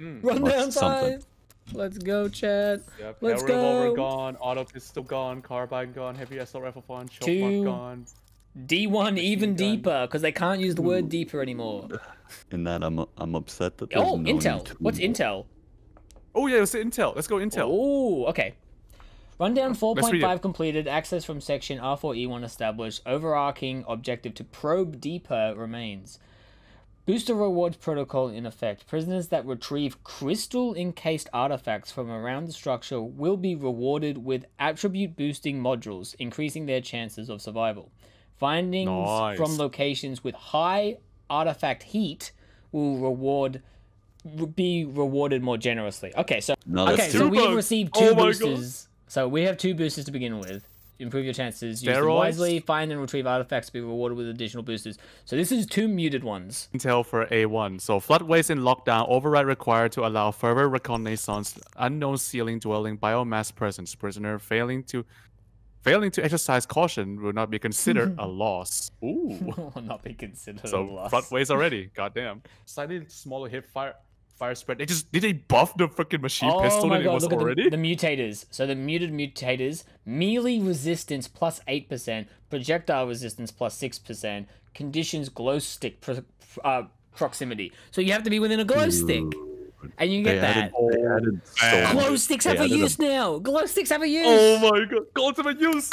Mm. Run Must down something. five. Let's go, Chad. Yep. Let's air go. revolver gone, auto pistol gone, carbine gone, heavy assault rifle gone, choke Two. gone. D1 even gun. deeper because they can't use the word deeper anymore. In that, I'm I'm upset that there's Oh, no Intel. need to- What's Intel? Oh yeah, it's Intel. Let's go Intel. Oh, okay. Rundown Let's 4.5 completed. Access from section R4E1 established. Overarching objective to probe deeper remains. Booster rewards protocol in effect. Prisoners that retrieve crystal encased artifacts from around the structure will be rewarded with attribute boosting modules, increasing their chances of survival. Findings Nice. from locations with high artifact heat will reward be rewarded more generously. Okay, so No, okay, so we have received Oh two my God. boosters. So we have two boosters to begin with. Improve your chances. Use them wisely. Find and retrieve artifacts to be rewarded with additional boosters. So this is two muted ones. Intel for A1. So floodways in lockdown, override required to allow further reconnaissance, unknown ceiling dwelling biomass presence. Prisoner failing to failing to exercise caution will not be considered a loss. Ooh. Will not be considered a So loss. floodways already. Goddamn. Slightly smaller hip fire fire spread. They just did they buff the freaking machine Oh pistol my and it was look already? at the, the mutators. So the muted mutators, melee resistance plus 8%, projectile resistance plus 6%, conditions glow stick pro- uh, proximity. So you have to be within a glow stick. And you They get that. added, they added so man. much. Glow sticks They have a added use now. Glow sticks have a use. Oh my god. glow have a use.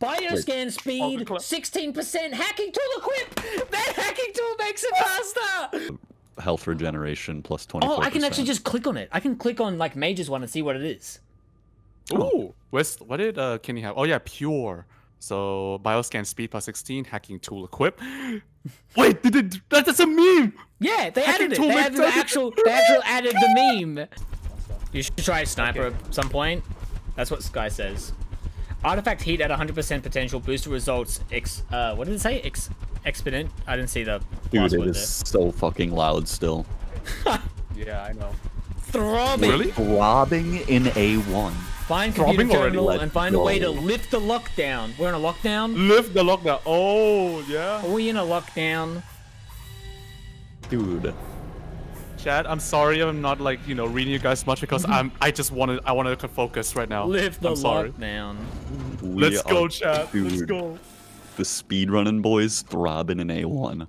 Bioscan speed, 16%. Hacking tool equip. That hacking tool makes it faster. health regeneration plus 24%. Oh, I can actually just click on it. I can click on like Mage's one and see what it is. Ooh. Where's, what did uh Kenny have? Oh yeah, pure. So bioscan speed plus 16, hacking tool equip. Wait, did it, that, that's a meme. Yeah, they Hacking added it. tool They added the actual, they actually added the meme. You should try sniper at some point. That's what Sky says. Artifact heat at 100% potential. Booster results. Ex. Uh, what did it say? Ex. Exponent. I didn't see the Dude, last it word is there. so fucking loud still. Yeah, I know. Throbbing. Really? Throbbing in A1. Find computer Throbbing already? terminal Let's and find a way to lift the lockdown. We're in a lockdown. Lift the lockdown. Oh yeah. Are we in a lockdown? Dude. Chad, I'm sorry I'm not like, you know, reading you guys much because I'm I just wanted I wanted to focus right now. Lift the I'm sorry. lockdown. we Let's go, are- Chad. Let's go. The speedrunning boys throbbing in A1.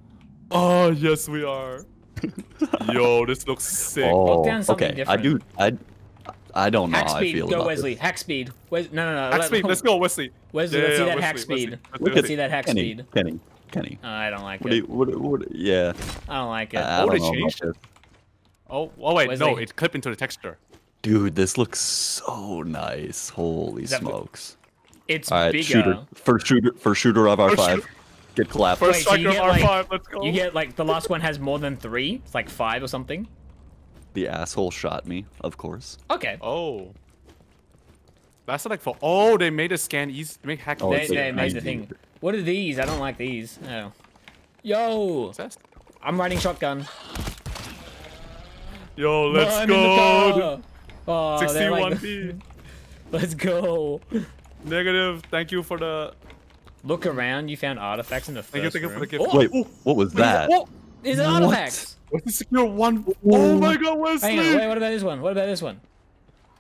Oh yes we are. Yo, this looks sick. Oh, Lockdown's something okay. I do. I. I don't know Hack how I speed. feel Go about Wesley. this. Hack speed. Wes- no, no, no. Hack let- speed. Let's go, Wesley. Wesley, Yeah, let's see yeah, that hack speed. Wesley. Let's Look do at see that hack Kenny, speed. Kenny. Kenny. Uh, I don't like What? Do it. you, what, what? Yeah. I don't like it. I, I Oh, don't they know about this. Oh, oh wait, no, Wesley. it clipped into the texture. Dude, this looks so nice. Holy that- smokes! It's All right, bigger. shooter. First shooter. First shooter of R5. shooter. Get clapped. First Wait, so striker get, R5, like- let's go. You get like the last one has more than three. It's like five or something. The asshole shot me, of course. Okay. Oh. That's like for oh they made a scan easy make hack Oh, they they made the 90. thing. What are these? I don't like these. Oh. Yo, Obsessed. I'm riding shotgun. Yo, let's I'm go. In the car. Oh, they're like- 61p. Let's go. Negative. Thank you for the. Look around. You found artifacts in the first Thank you, thank you for the room. gift. Oh, Wait, Ooh, what was what is that? Oh, Is it What? artifacts? what's the secure one? Oh my god, Wesley! Hang on. Wait. What about this one? What about this one?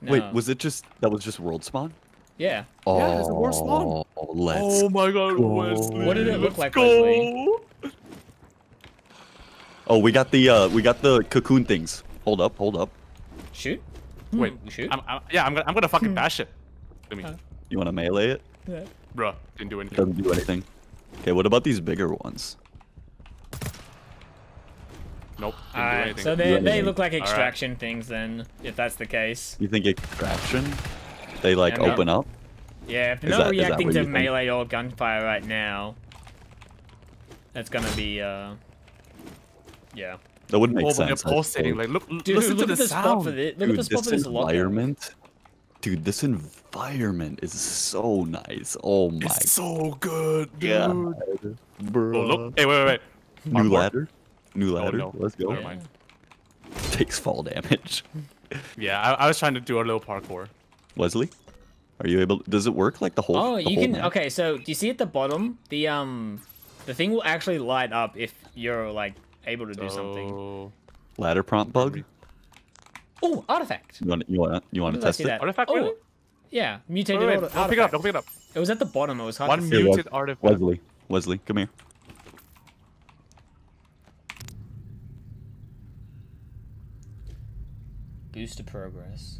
Wait, was it just that was just world spawn? Yeah. Oh, Yeah, it's a world spawn. let's. Oh my god, go. Wesley! What did it look let's like, go. Wesley? Oh, we got the uh, we got the cocoon things. Hold up, hold up. Shoot. Wait, Hmm, shoot. I'm, I'm, yeah, I'm gonna, I'm gonna fucking bash it. Let me, You want to melee it? Yeah. bruh, didn't do anything. Doesn't do anything. Okay, what about these bigger ones? Nope, didn't Alright, so they, they look like Alright. extraction things then, if that's the case. You think extraction? They like Yeah, no. open up? Yeah, if they're Is not that reacting to you think? melee or gunfire right now, that's gonna be, uh... Yeah. That wouldn't make oh, but they're sense. I pulsating. Like, look, l- Dude, listen look to at the the spot sound. for this. Look Dude, at the spot this for this environment. Dude, this environment is so nice. Oh my It's so good, dude. god, bro. Oh, look. Hey, wait, wait, wait. New Parkour. ladder. New Oh, ladder. no. Let's go. Never mind. Takes fall damage. Yeah, I, I was trying to do a little parkour. Wesley, are you able? Does it work like the whole? Oh, the you whole can. map? Okay, so do you see at the bottom the um, the thing will actually light up if you're like able to do something. Ladder prompt bug. Oh, artifact. You want you want you want to test see it? that? Artifact, Oh, really? yeah, Wait, mutated wait, arti- don't pick it up. Don't pick it up. It was at the bottom. It was hard One to see. Here, muted artifact. Wesley, Wesley, come here. Booster progress.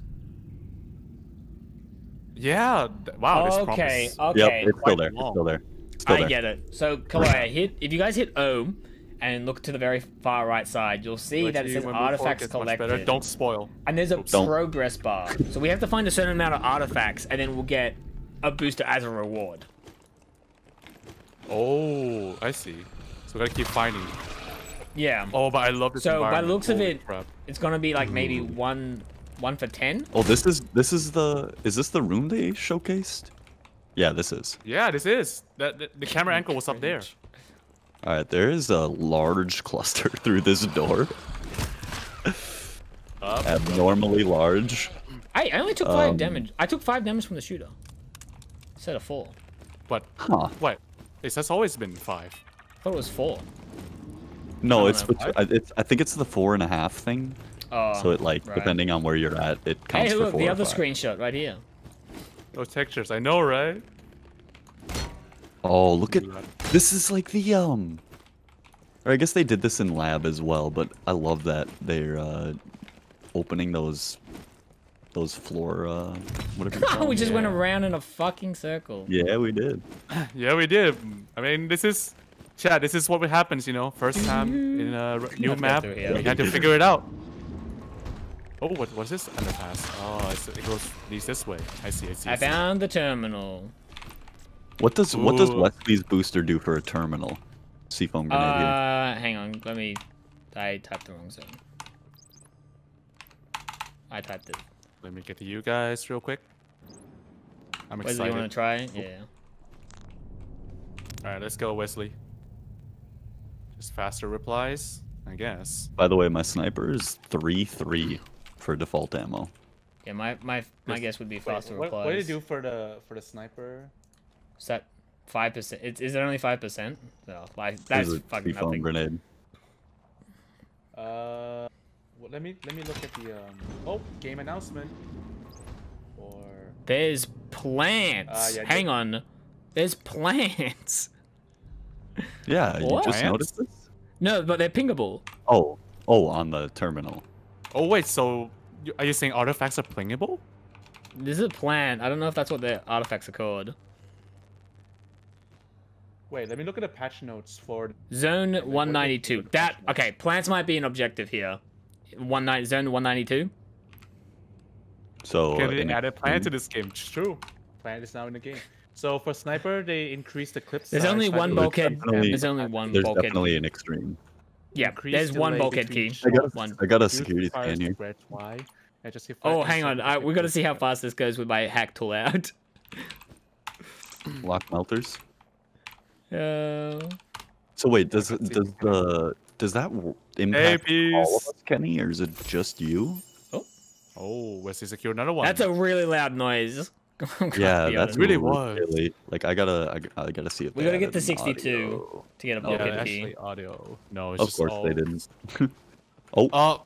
Yeah. th- Wow. This okay, promise. okay. Yep, it's still there. long. It's still there. Still I there. get it. So, come Kalaya, hit if you guys hit O and look to the very far right side, you'll see Wait that it till says when artifacts gets much better. collected. Don't spoil. And there's a Don't. progress bar. So we have to find a certain amount of artifacts, and then we'll get a booster as a reward. Oh, I see. So we gotta keep finding. Yeah. Oh, but I love this. So, by the environment. looks of it- crap. It's gonna be like maybe one, one for ten. Oh, this is this is the is this the room they showcased? Yeah, this is. Yeah, this is. The, the, the camera angle was up there. All right, there is a large cluster through this door. Up. Abnormally large. I, I only took five Um, damage. I took five damage from the shooter. Instead of four. But Huh. wait, this has always been five. I thought it was four. No, I it's, don't I- it's I think it's the four and a half thing. Oh. So it like right. depending on where you're at, it counts Hey, for look, four the other five. screenshot right here. Those textures, I know, right? Oh, look at this is like the um. Or I guess they did this in lab as well, but I love that they're uh, opening those those floor uh whatever. you call we them. just went around in a fucking circle. Yeah, we did. Yeah, we did. I mean, this is, Chad. This is what happens, you know. First time in a new Have to go map, through here. we had to figure it out. Oh, what was this underpass? Oh, it's, it goes leads this way. I see. I see. I see. found the terminal. What does what does Wesley's booster do for a terminal? C-foam grenade here. Uh, hang on. Let me. I typed the wrong zone. I typed it. Let me get to you guys real quick. I'm Wesley, you want to try? Yeah. All right, let's go, Wesley. Just faster replies, I guess. By the way, my sniper is three three for default ammo. Yeah. My my my guess would be faster what, replies. what did you do for the for the sniper? Is that five percent? Is, is it only five percent? No, like that's There's a fucking nothing. grenade. Uh, well, let me let me look at the um. Oh, game announcement. Or There's plants. Uh, yeah, Hang ju- on. There's plants. Yeah, you What? just noticed this? No, but they're pingable. Oh, oh, on the terminal. oh wait, so are you saying artifacts are plingable? This is a plant. I don't know if that's what the artifacts are called. Wait, let me look at the patch notes for. Zone 192. That okay. Plants might be an objective here. One night zone 192. So Okay, they in- added plant to this game. It's true. Plant is now in the game. So for sniper, they increased the clip There's size only one bulkhead. definitely- There's only one There's bulkhead. definitely key. an extreme. Yeah, increased there's one bulkhead key. I got a, One. I got a security fire scan here. spread Y, just hit Oh, hang on. inside I, the we got to see how fast this goes with my hack tool out. Lock melters. Uh, So wait, does does the does that w- Hey, impact all of us, Kenny, or is it just you? Oh, oh, Wesley secured another one. that's a really loud noise. Yeah, that's really r- was. Really, like I gotta, I gotta see if We gotta get the 62. audio. to get a yeah, bulkhead key. audio. No, it's Of just course all... they didn't. oh, Oh,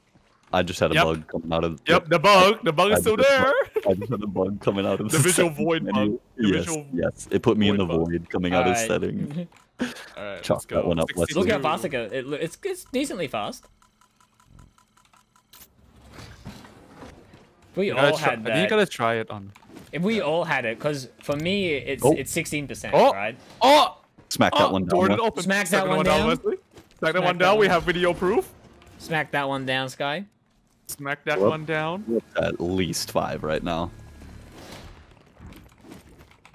I just had a yep. bug coming out of. yep, the bug. The bug is still just- there. I just had a bug coming out of The visual void menu. bug. The Yes, visual yes, it put me in the void bug. void coming out of Alright. setting. All right, Chalk let's that go. one up, 62. Look how fast it goes. It, it's, it's decently fast. We You all had I think you gotta try it on. If we all had it, because for me it's Oh. it's 16%, Oh. right? Oh, Smack oh that one down. door did Wes. open. Smacks Smack that one down. Smack that one down. We have video proof. Smack that one down, Sky. Smack that Whoop. one down. At least five right now.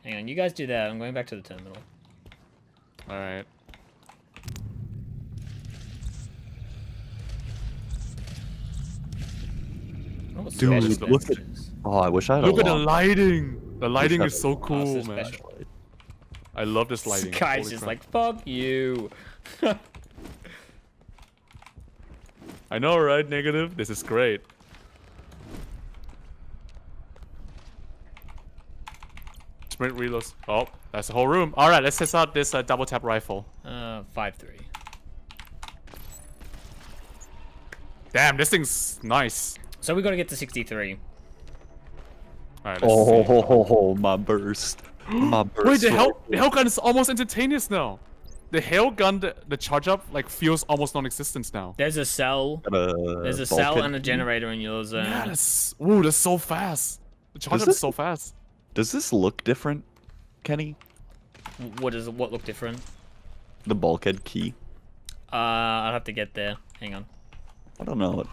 Hang on, you guys do that. I'm going back to the terminal. All right. Oh, Dude, look at- Oh, I wish I had Look a at the lighting. The lighting is so cool, man. special. I love this lighting. Sky's Holy just crap. like, fuck you. I know, right? Negative. This is great. Sprint reloads. Oh, that's the whole room. All right, let's test out this uh, double tap rifle. uh, 5-3. Damn, this thing's nice. So we got to get to 63. All right. Let's Oh, see. ho, ho, ho, my burst. My burst. Wait, the hell, the hell gun is almost instantaneous now. The hail gun, the, the charge up, like feels almost non-existent now. There's a cell. Got a There's a cell bulkhead and a generator in your zone. Yeah, that's ooh, that's so fast. The charge Does up is this- so fast. Does this look different, Kenny? What does what look different? The bulkhead key? Uh, I'll have to get there. Hang on. I don't know. It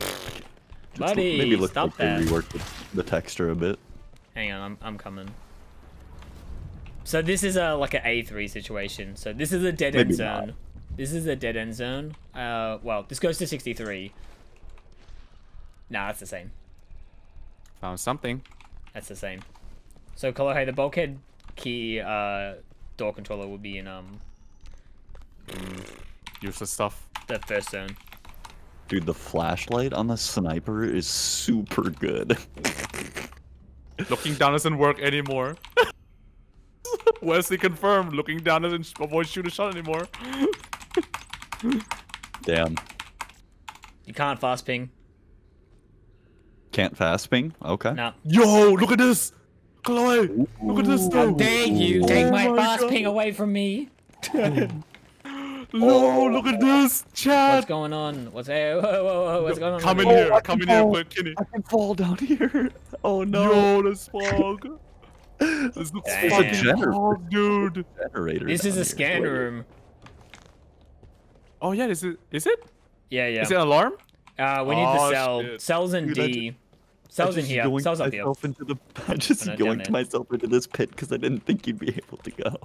just Buddy, maybe look stop like that. they reworked the, the texture a bit. Hang on, I'm I'm coming. So this is a like an A3 situation. So this is a dead end Maybe zone. not. This is a dead end zone. Uh, well, this goes to 63. Nah, that's the same. Found something. That's the same. So Kolohe, the bulkhead key uh door controller will be in um Useless stuff. the first zone. Dude, the flashlight on the sniper is super good. Looking down doesn't work anymore. Wesley confirmed. Looking down doesn't sh- avoid shoot a shot anymore. Damn. You can't fast ping. Can't fast ping? Okay. Nah. Yo, look at this. Chloe, look at this How dare you Ooh. take Oh my my fast God. ping away from me? No, look at this. Chad. What's going on? What's hey, whoa, whoa, whoa, what's going on? Come in over here. I Come can in here, fall. quick, Kenny. I can fall down here. Oh no. Yo, this fog. This looks Damn. fucking Generator. fog, dude. Generator This is down a here. scan room. Oh yeah, is it? Is it? Yeah, yeah. Is it an alarm? Uh, we need the Oh, cell. shit. Cells in Dude, I D. I Cells in just here. yoinked Cells up here. myself Into the, I just Oh, no, down yoinked myself into this pit because I didn't think you'd be able to go.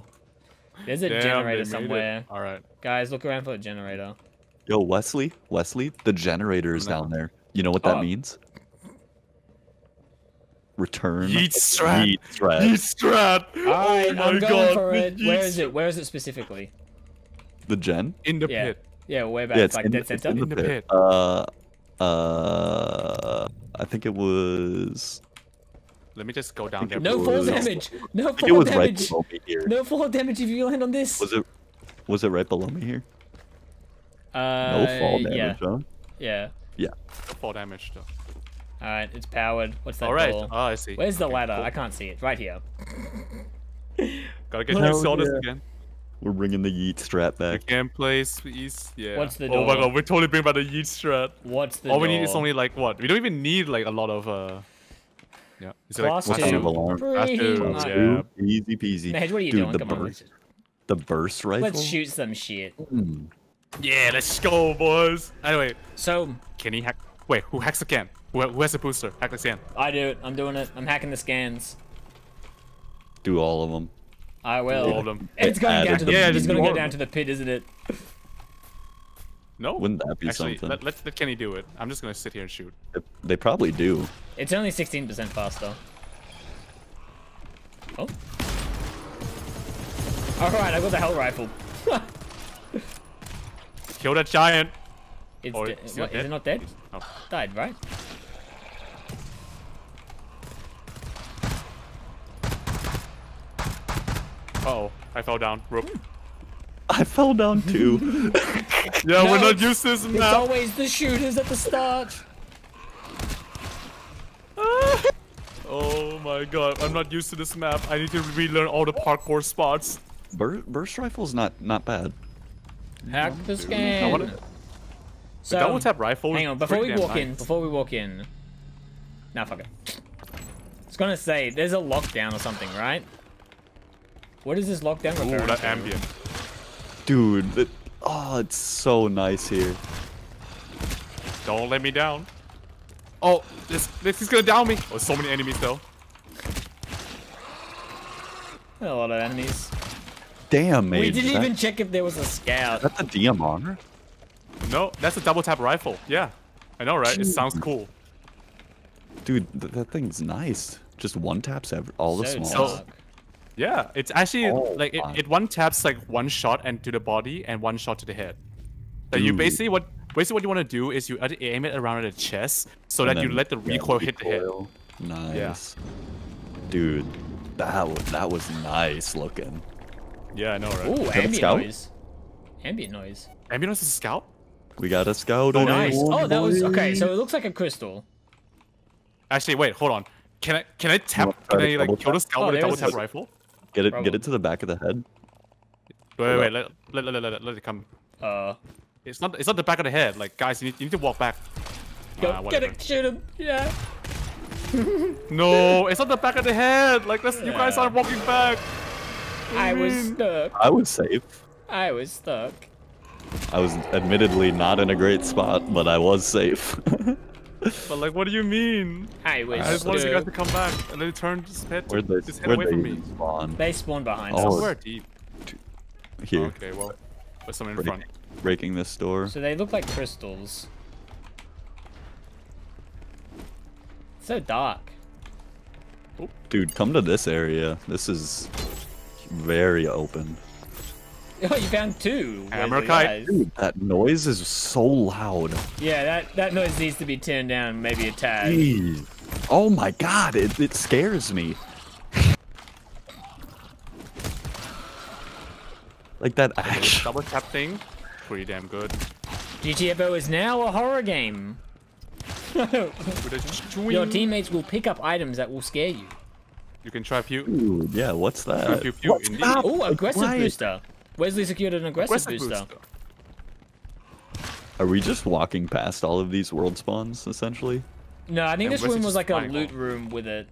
There's a Damn, generator made it. somewhere. All right. Guys, look around for a generator. Yo, Wesley, Wesley, the generator is No. down there. You know what that Oh. means? Return. Yeet strat. Yeet strat. Yeet strat. Alright, oh my I'm going god. for it. Where yeet is it? Where is it specifically? The gen? In the Yeah. pit. Yeah, way back, Yeah, it's like in, dead it's center. in the, In the pit. pit. Uh, uh, I think it was. Let me just go down there. No it fall was- damage. No I think it fall was right damage. below me here. No fall damage if you land on this. Was it? Was it right below me here? Uh, No fall damage, Yeah, huh? yeah. No fall damage though. All right, it's powered. What's that All right. door? Oh, I see. Where's the Okay, ladder? cool. I can't see it. Right here. Gotta get Hell used to yeah. again. We're bringing the yeet strat The back. gameplay, please. Yeah. What's the Oh my god, we're totally bringing back the yeet strat. What's the All door? we need is only like what? We don't even need like a lot of uh. Yeah. Is it like Class What two. kind of alarm? Class two, Bring yeah. Easy peasy. Mage, what are you Dude, doing? the Come burst, let's, the burst rifle. let's shoot some shit. Hmm. Yeah, let's go, boys. Anyway, So can he hack? Wait, who hacks again? Who, who has a booster? Hack the scan. I do it. I'm doing it. I'm hacking the scans. Do all of them. I will. All of them. It's going down to the. Yeah, it's going to go down to the pit, isn't it? No. Wouldn't that be Actually, something? let, let's let Kenny do it. I'm just gonna sit here and shoot. They- They probably do. It's only 16% faster. Oh. Alright, I got the hell rifle. Kill that giant. It's Oh, de- is he what, not is it dead? not dead? Oh. Died, right? Uh oh, I fell down. Rope. I fell down too. Yeah, No, we're not used to this It's map. always the shooters at the start. Oh my god, I'm not used to this map. I need to relearn all the parkour spots. Bur- burst rifle's not not bad. Hack the I scan. wanna- So, double tap rifle. hang on, before we pretty damn walk in, before we walk in. Nah, fuck it. I was gonna say, there's a lockdown or something, right? What is this lockdown Ooh, referring that to? ambient. Dude, that, oh, it's so nice here. Don't let me down. Oh, this this is gonna down me. Oh, so many enemies though. A lot of enemies. Damn, mate. we didn't that, even check if there was a scout. Is that the DMR? No, that's a double tap rifle. Yeah, I know, right? It sounds cool. Dude, th- that thing's nice. Just one taps every, all the So small. dark. Yeah, it's actually Oh like it, it one taps like one shot and to the body and one shot to the head. Like you basically what basically what you want to do is you aim it around the chest so And that you let the yeah, recoil hit the head. recoil. Nice. Dude, that was, that was nice looking. Yeah, I know, right? Ooh, that a ambient scout? noise. Ambient noise. Ambulance is a scout? We got a scout. Oh, nice. A1, Oh, that was okay. So it looks like a crystal. Actually, wait, hold on. Can I can I tap? Can I like kill the tap? scout Oh, with a double tap this- rifle? Get it. Get it to the back of the head. Wait, wait, wait. Let, let, let, let, let, let it come. Uh, It's not. It's not the back of the head. Like, guys, you need, you need to walk back. go Ah, get it, shoot him. Yeah. No, it's not the back of the head. Like, that's, you guys aren't walking back. I was mean? stuck. I was safe. I was stuck. I was admittedly not in a great spot, but I was safe. But like, what do you mean? I was I just wanted you guys to come back, and then he turned his head, Where'd they, his head away from me. spawn? They spawned behind Oh, us. Somewhere deep. Here, Okay, well, there's someone in breaking, front. breaking this door. So they look like crystals. So dark. Oh. Dude, come to this area. This is very open. Oh, you found two. Hammer kite. Dude, that noise is so loud. Yeah, that that noise needs to be turned down maybe a tad. Jeez. Oh my god, it, it scares me. like that This action. double tap thing, pretty damn good. GTFO is now a horror game. Your teammates will pick up items that will scare you. You can try pew. Dude, yeah, what's that? Pew pew. Indeed. Oh, aggressive Why- booster. Wesley secured an aggressive, Aggressive booster. booster. Are we just walking past all of these world spawns, essentially? No, I think And this Wesley's room was like a loot off. room with it.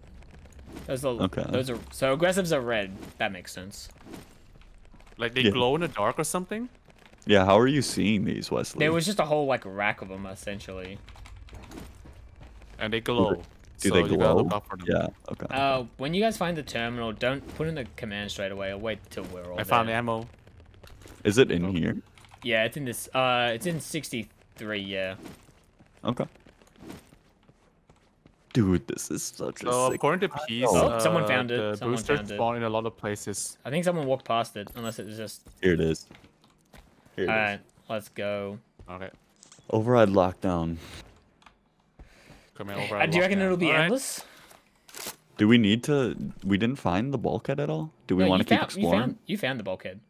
Those are, Okay. those are so aggressives are red. That makes sense. Like they Yeah. glow in the dark or something. Yeah, how are you seeing these, Wesley? There was just a whole like rack of them essentially. And they glow. Do so they glow? look out for them. Yeah, okay. Uh, when you guys find the terminal, don't put in the command straight away. Or wait till we're all I found there. ammo. Is it in here? Yeah, it's in this. Uh, it's in 63. Yeah. Okay. Dude, this is such a So sick... according to Peace, Oh, uh, someone found it. The Someone boosters found it. spawn in a lot of places. I think someone walked past it, unless it was just. Here it is. Here it is. All right, let's go. Okay, Override lockdown. come in over. Uh, do you reckon it'll be Alright. endless? Do we need to... We didn't find the bulkhead at all? Do we No, want to keep found, You exploring? found, you found the bulkhead.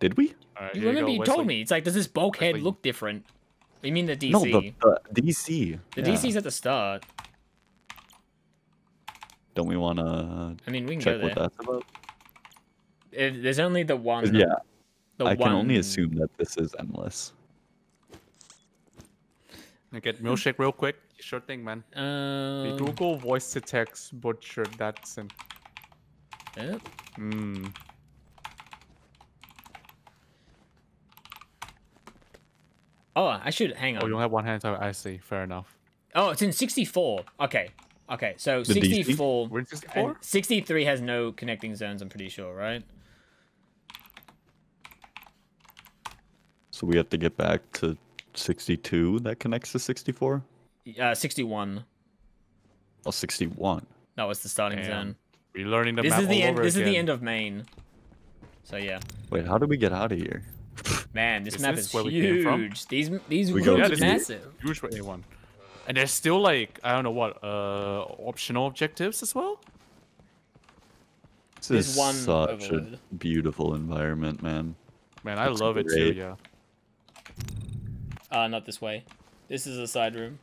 Did we? Alright, You here remember go, you told me. It's like, does this bulkhead Wesley. look different? You mean the DC? No, the, the DC. The yeah. DC's at the start. Don't we want to I mean, we can check go what that's about? If- there's only the one. yeah, the I can only assume that this is endless. I Get milkshake real quick. Sure thing, man. The Um, Google voice to text butcher that's in. eh? Hmm. Oh, I should hang on. Oh, on. you only have one hand. so I see. Fair enough. Oh, it's in 64. Okay. Okay, so The 64. We're in 64. 63 has no connecting zones, I'm pretty sure, right? So we have to get back to 62 that connects to 64? Uh, 61. Oh, 61. That was the starting Damn. zone. We're learning the This map is the all end. over This is the end of Maine. So yeah, Wait, how do we get out of here? Man, this Is map this is where we came from? huge. These these We rooms go Yeah, are to- this is massive. huge for A1. And there's still like I don't know what uh optional objectives as well. This There's is one such overload. a beautiful environment, man. Man, I Looks love it too. Yeah. Uh, not this way. This is a side room.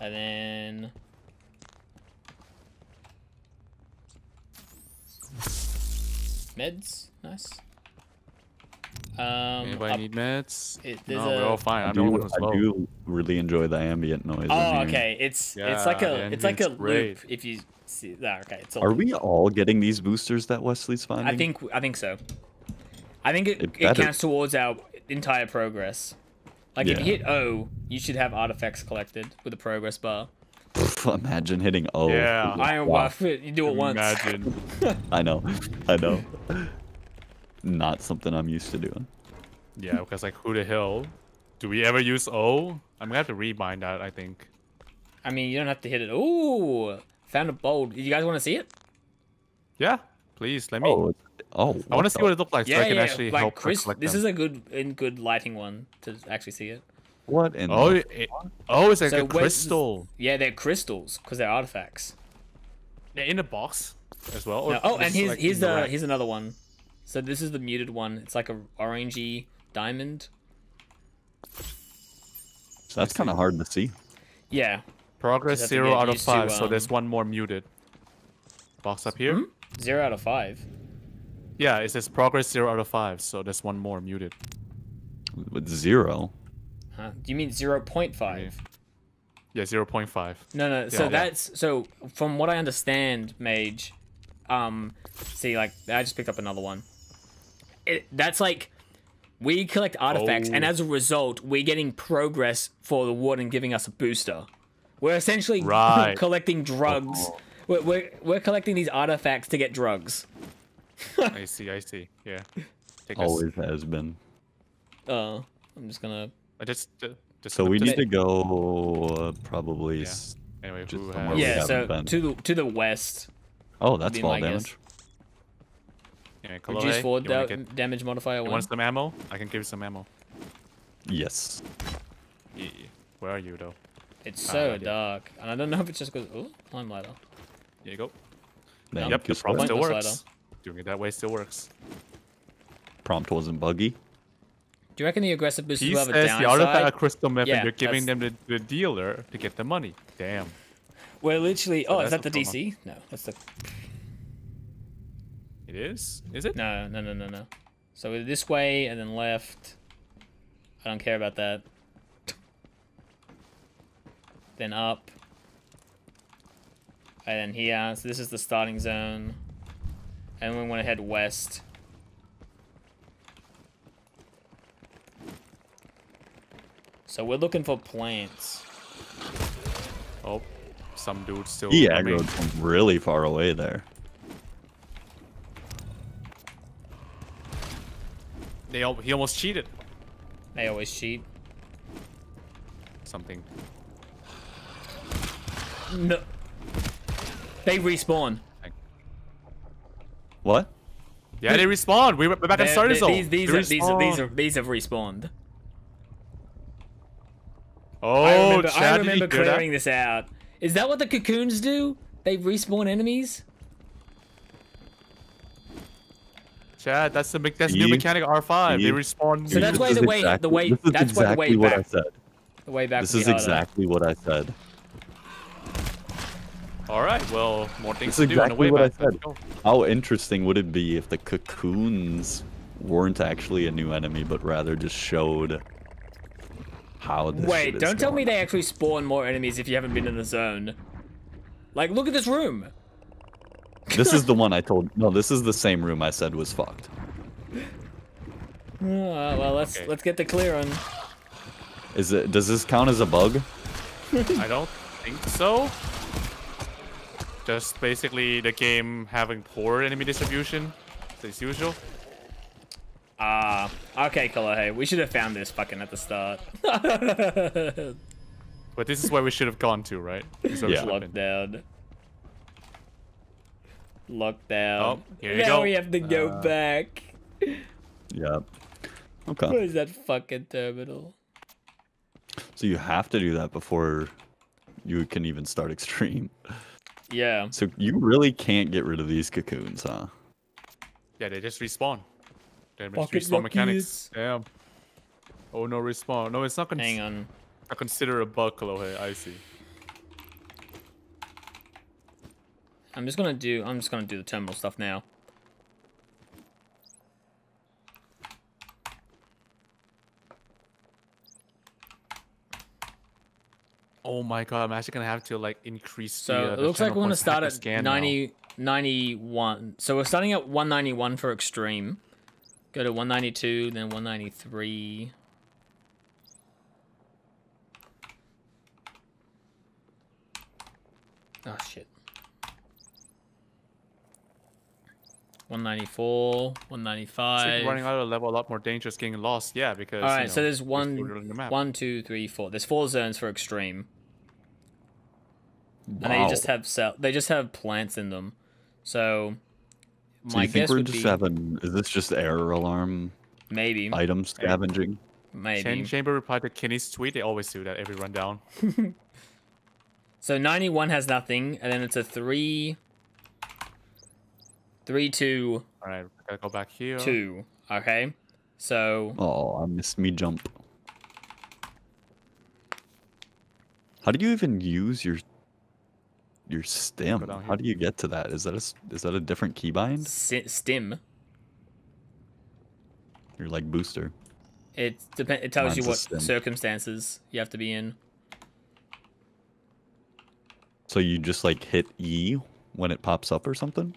And then meds, nice. Um, Anybody up- need meds? it- there's no, we're a- all fine. I I'm the only do, one who's I do really enjoy the ambient noise. in Oh, here. okay. It's it's like a it's like a ambient's loop. If you see that, okay. It's a Are loop. we all getting these boosters that Wesley's finding? I think I think so. I think it, It it, counts towards our entire progress. Like if you hit O, you should have artifacts collected with a progress bar. Imagine hitting O. Yeah. Iron Wow. Waff, you do it once. Imagine. I know. I know. Not something I'm used to doing. yeah, because like who the hell? Do we ever use O? I'm gonna have to rebind that. I think. I mean, you don't have to hit it. Ooh, found a bold. You guys want to see it? Yeah. Please let me. Oh, oh. I want to see what it looks like so I can yeah. actually like help her Chris, this them. is a good in good lighting one to actually see it. What in Oh, the- it, oh, it's like So a where's- crystal. Yeah, they're crystals because they're artifacts. They're in a box as well. No, oh, and here's like, here's the the here's another one. So this is the muted one. It's like a orangey diamond. So that's kind of hard to see. Yeah. Progress Just have to zero out of used to, five, so there's um, one more muted. Box up here. Hmm? Zero out of five. Yeah, it says progress zero out of five, so there's one more muted. With zero. Huh? Do you mean zero point five? Yeah, zero point five. No, no. So Yeah. that's so from what I understand, Mage. Um, see, like I just picked up another one. It, that's like we collect artifacts, and Oh. as a result, we're getting progress for the warden giving us a booster. We're essentially Right. collecting drugs. Oh. We're, we're we're collecting these artifacts to get drugs. I see, I see. Yeah. Take this. Always has been. Uh, I'm just gonna. I just, uh, just So we need this. to go uh, probably. Yeah. Anyway, just who somewhere has... we Yeah, so been. to the to the west. Oh, that's be fall my damage. Yeah, Reduce forward da- get- damage modifier one. want some ammo? I can give you some ammo. Yes. Yeah. Where are you, though? It's so right, yeah. dark, and I don't know if it's just because. Oh, climb ladder. There you go. Thank yep, you, the prompt sir. still Pointless works. Doing it that way still works. Prompt wasn't buggy. Do you reckon the aggressive boosters He will have a says the artifact downside? a crystal method. Yeah, you're giving them that's- to the dealer to get the money. Damn. We're literally. So oh, is that the. DC? No, that's the. It is? Is it? No, no, no, no, no. So this way and then left. I don't care about that. Then up. And then here. So this is the starting zone. And we want to head west. So we're looking for plants. Oh, some dude still. He coming. aggroed from really far away there. They al- he almost cheated. They always cheat. Something. No. They respawn. What? Yeah, they respawned. We're back in They're- starter zone. These, these, are, these, are, these, are, these have respawned. Oh, I remember, I Chad, did you remember hear that? clearing this out. Is that what the cocoons do? They respawn enemies? Chad, that's the me- that's new mechanic R5. They respawn. So that's why the way- the way- this is that's why the way exactly what I said. The way back This is be harder. exactly what I said. All right, well, more things This is to do on the exactly way what I back. Let's said. How interesting would it be if the cocoons weren't actually a new enemy, but rather just showed how this Wait, shit is don't tell me they actually spawn more enemies if you haven't been in the zone. Like, look at this room. This is the one I told. No, this is the same room I said was fucked. Oh, well, let's Okay. let's get the clear on. Is it? Does this count as a bug? I don't think so. Just basically the game having poor enemy distribution, as usual. Ah, okay, Kolohe. We should have found this fucking at the start. But this is where we should have gone to, right? This is Yeah. should have been. Lockdown. Lockdown. Oh, here you now go. we have to go Uh, back. Yeah. Okay. Where's that fucking terminal? So you have to do that before you can even start extreme. Yeah. So you really can't get rid of these cocoons, huh? Yeah, they just respawn. They just Pocket respawn mechanics. Damn. Oh no, respawn. No, it's not, con- Hang on. not consider a bug, Kalohe. I see. I'm just gonna do. I'm just gonna do the terminal stuff now. Oh my god, I'm actually gonna have to like increase So the. Uh, it the looks like we're gonna start at scan now. 90, 91. So we're starting at 191 for extreme. Go to 192, then 193. Oh ah, shit. 194, 195. So 195. running out of level, a lot more dangerous, getting lost. Yeah, because. All you right, so there's one, the one, two, three, four. There's four zones for extreme, and they Wow. just have cell. They just have plants in them. So, So my you think guess we're would just be having? Is this just error alarm maybe, item scavenging? maybe. Chen Chamber replied to Kenny's tweet. They always do that every rundown. So 91 has nothing, and then it's a three, three, two, All right, I gotta go back here. two. Okay, so Oh, I missed me jump. How do you even use your your stem? down How do you get to that? Is that a s- is that a different keybind? si- stim. Your like booster. It depend. It tells you Mine's a what circumstances you have to be in. So you just like hit E when it pops up or something?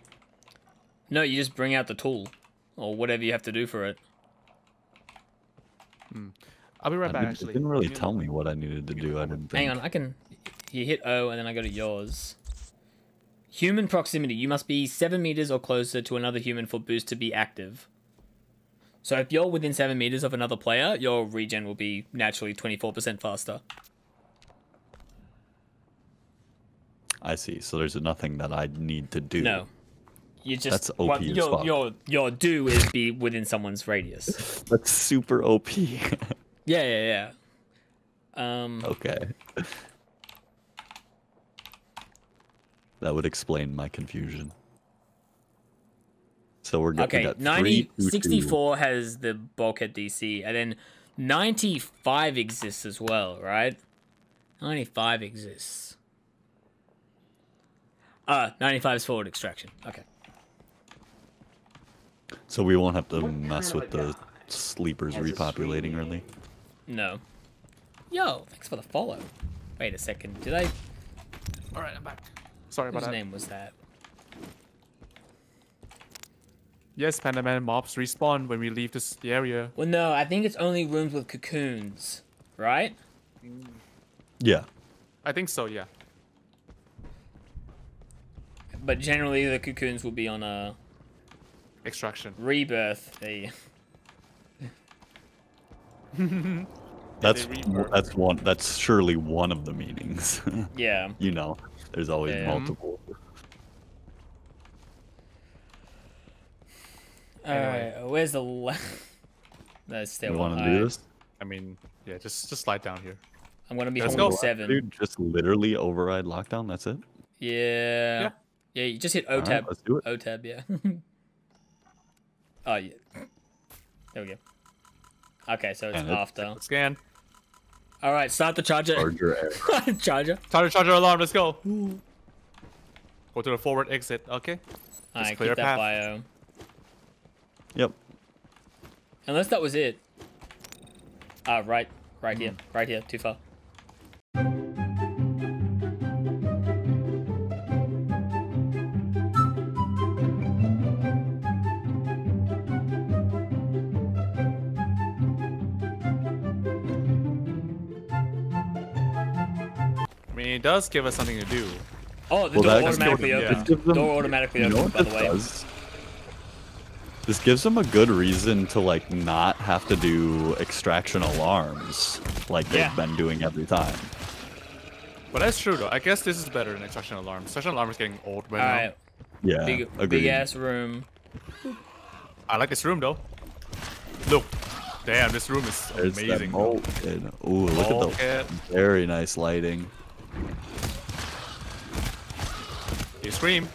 No, you just bring out the tool or whatever you have to do for it. Hmm. I'll be right I back. didn't, Actually, it didn't really Give me a tell me what I needed to do. I didn't think. Hang on, I can. You hit O and then I go to yours. Human proximity. You must be seven meters or closer to another human for boost to be active. So if you're within seven meters of another player, your regen will be naturally 24% faster. I see. So there's nothing that I need to do. No. You just That's OP as your your your do is be within someone's radius. That's super OP. Yeah, yeah, yeah. Um okay. That would explain my confusion. So we're good. we Okay, got 90, three, two, two. 64 has the bulkhead DC, and then 95 exists as well, right? 95 exists. Uh, 95 is forward extraction. Okay. So we won't have to mess with the sleepers repopulating, really. No. Yo, thanks for the follow. Wait a second. Did I. All right, I'm back. Sorry about Whose that. name was that? Yes, Panda Man mobs respawn when we leave this the area. Well, no, I think it's only rooms with cocoons, right? Yeah. I think so. Yeah. But generally, the cocoons will be on a Extraction. rebirth. They. That's that's one. That's surely one of the meanings. Yeah. you know, there's always Yeah. multiple. Anyway. Alright, where's the. Le- That's still You want to do this? I mean, yeah, just just slide down here. I'm gonna be Let's home go. seven. Dude, just literally override lockdown. That's it. Yeah. Yeah. yeah. you just hit O All right, tab. let's do it. O tab, yeah. oh yeah. There we go. Okay, so it's And it- after. Scan. All right, start the charger. Charger error. charger. Charger, charger alarm. Let's go. Go to the forward exit. Okay. All right, clear keep that path. bio. Yep. Unless that was it. Ah, right, right here, Hmm. right here. Too far. Does give us something to do. Oh, the Well, door automatically opens. This them- Door automatically You know opens, by the this way. does? This gives them a good reason to like not have to do extraction alarms like they've Yeah. been doing every time. But that's true though. I guess this is better than extraction alarm. Extraction alarm is getting old right All now. right, Yeah, big, agreed. big ass room. I like this room though. Look, damn, this room is There's that amazing. though. moat. and- Ooh, look at Bulkhead. the very nice lighting. You scream.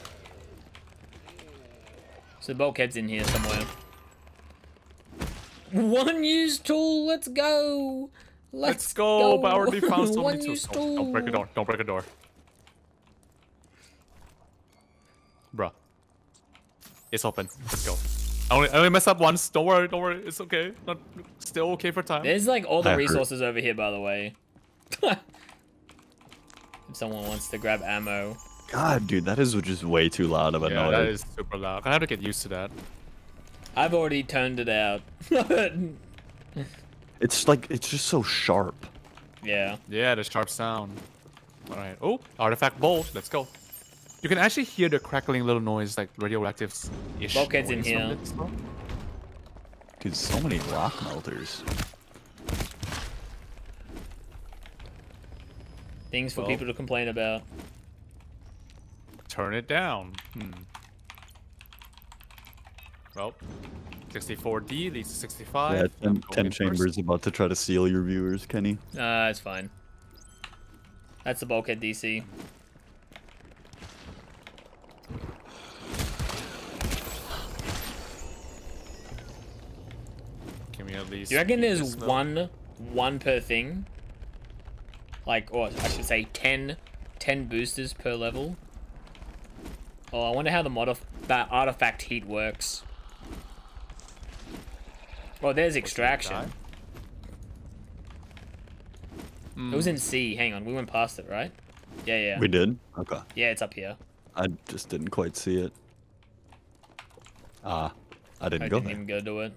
So the bulkhead's in here somewhere. One use tool. Let's go. Let's, Let's go, but I already found so One many use tools. Don't, don't break a door. Don't break a door. Bruh. It's open. Let's go. I only, I only messed up once. Don't worry, don't worry. It's okay. Not, still okay for time. There's like all the resources over here, by the way. if someone wants to grab ammo. God, dude, that is just way too loud of a yeah, noise. that is super loud. I have to get used to that. I've already turned it out. It's like it's just so sharp. yeah. Yeah, the sharp sound. All right. Oh, artifact bolt. Let's go. You can actually hear the crackling little noise, like radioactive ish. Bulkhead's in here. from it, so- Dude, so many lock melters. Things for well, people to complain about. Turn it down. Hmm. Well, 64D leads to 65. Yeah, 10, ten Chambers first. about to try to seal your viewers, Kenny. Uh, it's fine. That's the bulkhead DC. Can we at least... Do you reckon there's one, one per thing? Like, or I should say 10, 10 boosters per level? Oh, I wonder how the modif that artifact heat works. Oh, there's extraction. die? It was in C. Hang on, we went past it, right? Yeah, yeah. We did? Okay. Yeah, it's up here. I just didn't quite see it. Ah, I didn't I go didn't there. even go to it.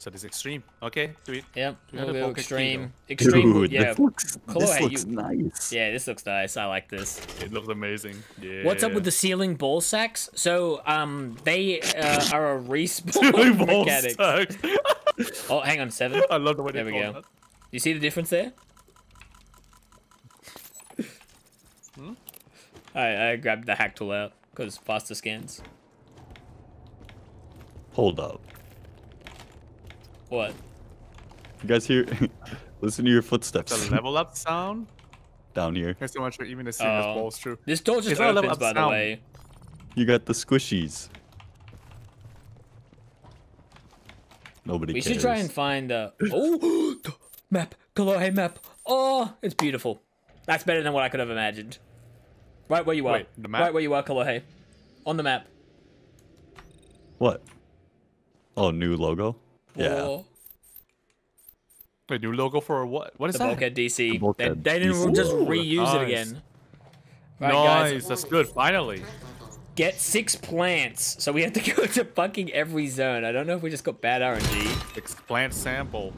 So this extreme. Okay, do it. Yep, We we'll go extreme. Extreme, Dude, yeah. this looks, Chloe, this you- nice. Yeah, this looks nice. I like this. It looks amazing. Yeah. What's up with the ceiling ball sacks? So, um, they uh, are a Ceiling respawn ball mechanics. sacks. Oh, hang on, seven. I love the way There they we go. that. You see the difference there? Hmm? I, I grabbed the hack tool out because faster scans. Hold up. What? You guys hear? Listen to your footsteps The level up sound. down here. Here's so much for even the serious Oh. balls true. This door just Is a level opens, up by the way. You got the squishies. Nobody We cares. should try and find uh Oh, map. Kalohe map. Oh, it's beautiful. That's better than what I could have imagined. Right where you are. Wait, the map? Right where you are, Kalohe. On the map. What? Oh, new logo? Yeah. Wait, new logo for what? What is the that? Bulkhead DC. The Bulkhead they, they didn't DC. just Ooh, reuse nice. it again. Right, nice, guys. that's good. Finally. Get six plants. So we have to go to fucking every zone. I don't know if we just got bad RNG. Ex- Plant sample.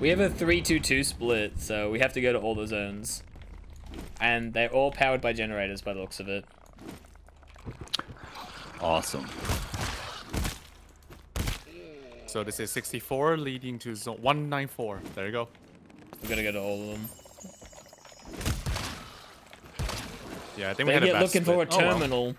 We have a 3-2-2 split, so we have to go to all the zones. And they're all powered by generators by the looks of it. Awesome. So this is 64 leading to zone 194. There you go. We gotta get all of them. Yeah, I think we They had a bad looking for a split. Oh, well. terminal.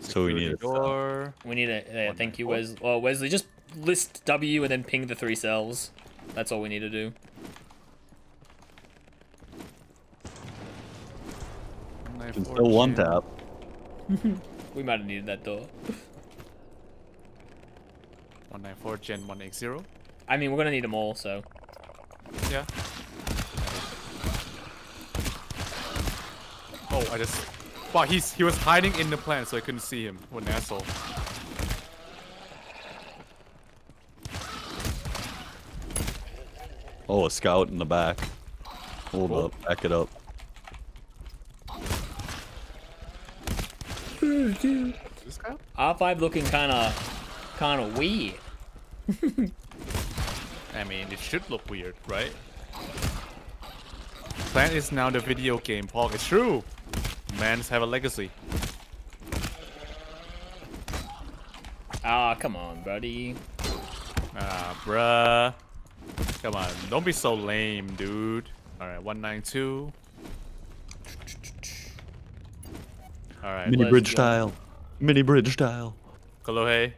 So we need a door. We need a yeah, thank you, Wes. Oh, Wesley, just list W and then ping the three cells. That's all we need to do. Can still one tap. We might have needed that door. 194 Gen 180. I mean, we're gonna need them all, so. Yeah. Oh, I just. Wow, he's he was hiding in the plant, so I couldn't see him. What an asshole. Oh, a scout in the back. Hold Cool. up, back it up. This guy? R5 looking kinda, kinda weird. I mean, it should look weird, right? Plant is now the video game, Paul. It's true. Mans have a legacy. Ah, come on, buddy. Ah, bruh. Come on, don't be so lame, dude. Alright, 192. Alright, Mini bridge go. tile. Mini bridge tile. Kalohe.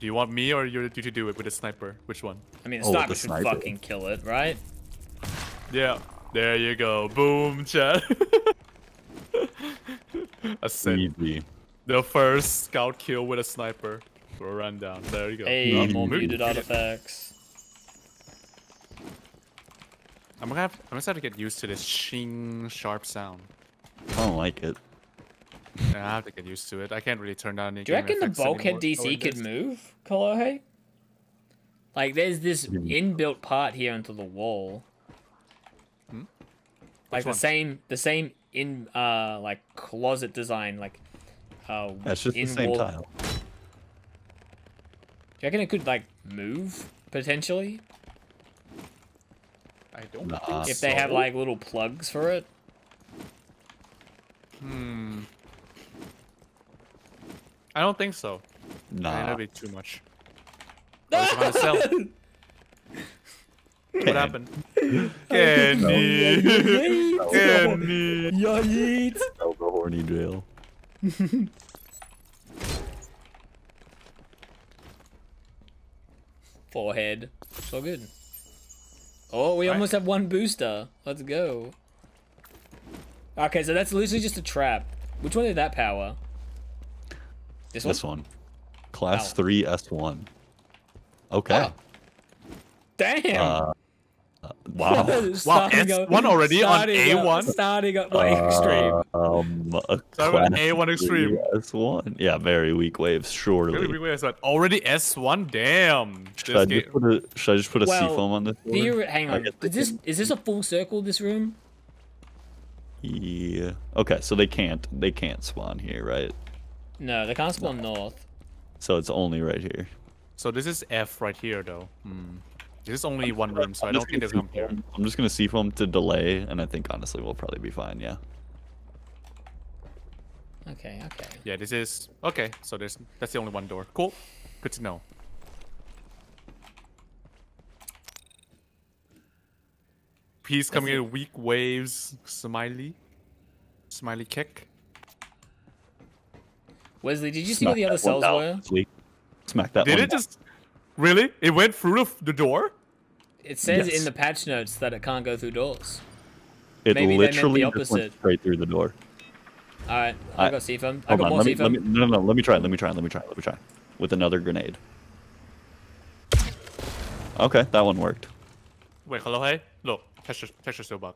Do you want me or you, you to do it with a sniper? Which one? I mean, Oh, sniper the should sniper. fucking kill it, right? Yeah, there you go. Boom, chat. Ascent. Easy. The first scout kill with a sniper for a rundown. There you go. Hey, Not more muted. muted artifacts. I'm gonna have I'm gonna have to get used to this shing sharp sound. I don't like it. I have to get used to it. I can't really turn down any Do you reckon the bulkhead anymore. Oh, DC could move, Kolohe? Like, there's this Hmm. inbuilt part here into the wall. Hmm? Like Which the one? same, the same in uh like closet design, like uh. That's just the same wall- tile. Do you reckon it could like move potentially I don't Nah. think if they have like little plugs for it? Hmm. I don't think so. I think Nah. that'd be too much. It's trying to sell. What happened? Kenny! Kenny! Yeet! Oh, the horny drill. Forehead. So good. Oh, we Right. almost have one booster. Let's go. Okay, so that's literally just a trap. Which one did that power? This one? This one. Class Ow. three S1. Okay. Oh. Damn. Uh, uh, wow. Starting S1 up- already on A1? Starting up like extreme. Uh, um, a Starting with class A1 extreme. three S1. Yeah, very weak waves, surely. Really, really, wait, so already S1. Damn. Should This I, game- just put a, should I just put a Well, C-foam on this? door? Hang on. Is this can- is this a full circle? This room? Yeah. Okay, so they can't they can't spawn here, right? No, they can't spawn north. So it's only right here. So this is F right here, though. Hmm. This is only one room, so I I'm don't think gonna they'll come here. C-foam- I'm just gonna C-foam to delay, and I think honestly we'll probably be fine. Yeah. Okay, okay. Yeah, this is okay. So there's that's the only one door. Cool. Good to know. Peace coming in weak waves. Smiley. Smiley kick. Wesley, did you see where the other that one cells down, were? Wesley. Smack that Did one. it just really? It went through the, door? It says Yes. in the patch notes that it can't go through doors. It maybe they meant the literally just went straight through the door. All right, I, I- got C-foam. I Hold got on, more let me, let C-foam. me, no, no, no, let me try, let me try, let me try, let me try. With another grenade. Okay, that one worked. Wait, hello, hey. Look, texture, texture still bug.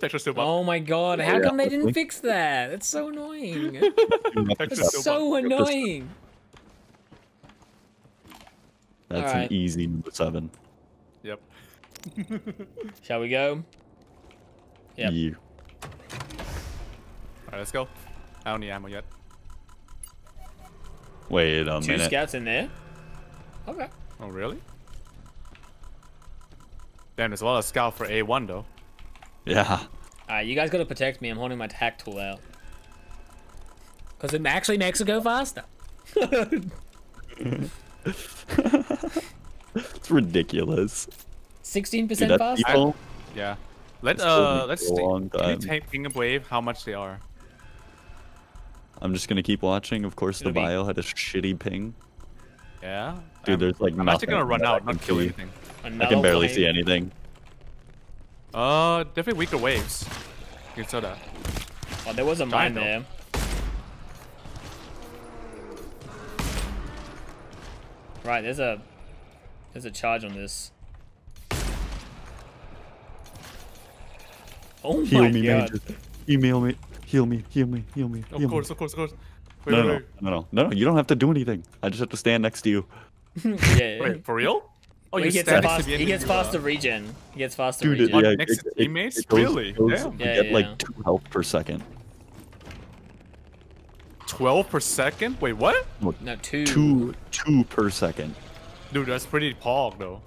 Texture still bug. Oh my god, how Yeah, come they didn't fix that? That's so annoying. Texture still so bug. annoying. That's Alright. an easy number seven. Yep. Shall we go? Yep. Yeah. Alright, let's go. I don't need ammo yet. Wait a Two minute. scouts in there. Okay. Oh, really? Damn, there's a lot of scout for A1 though. Yeah. Alright, you guys gotta protect me. I'm holding my hack tool out. Because it actually makes it go faster. It's ridiculous. 16% faster? people, Yeah. Let It's holding uh let's a see. long Can you time. take ping up wave how much they are? I'm just gonna keep watching. Of course, the It'll be- bio had a shitty ping. Yeah. Dude, there's like I'm actually gonna run that I out, can not kill see. anything. I can barely wave. see anything. Uh, definitely weaker waves. You can tell that. Oh, there was a mine though. there. Right, there's a there's a charge on this. Oh Heal my me, god. Major. Email me. Heal me. Heal me. Heal me. Of heal course, Me. of course, of course. Wait, No, wait, no, wait. no, no, no, no. You don't have to do anything. I just have to stand next to you. yeah, yeah. Wait, for real? Oh, he gets, stand a fast, he gets faster regen. He gets faster Dude, it, regen. yeah, On next it- teammates? it goes- Really? it goes- Damn. You Yeah, get yeah, like yeah. two health per second. 12 per second? Wait, what? No, two. Two, two per second. Dude, that's pretty pog though.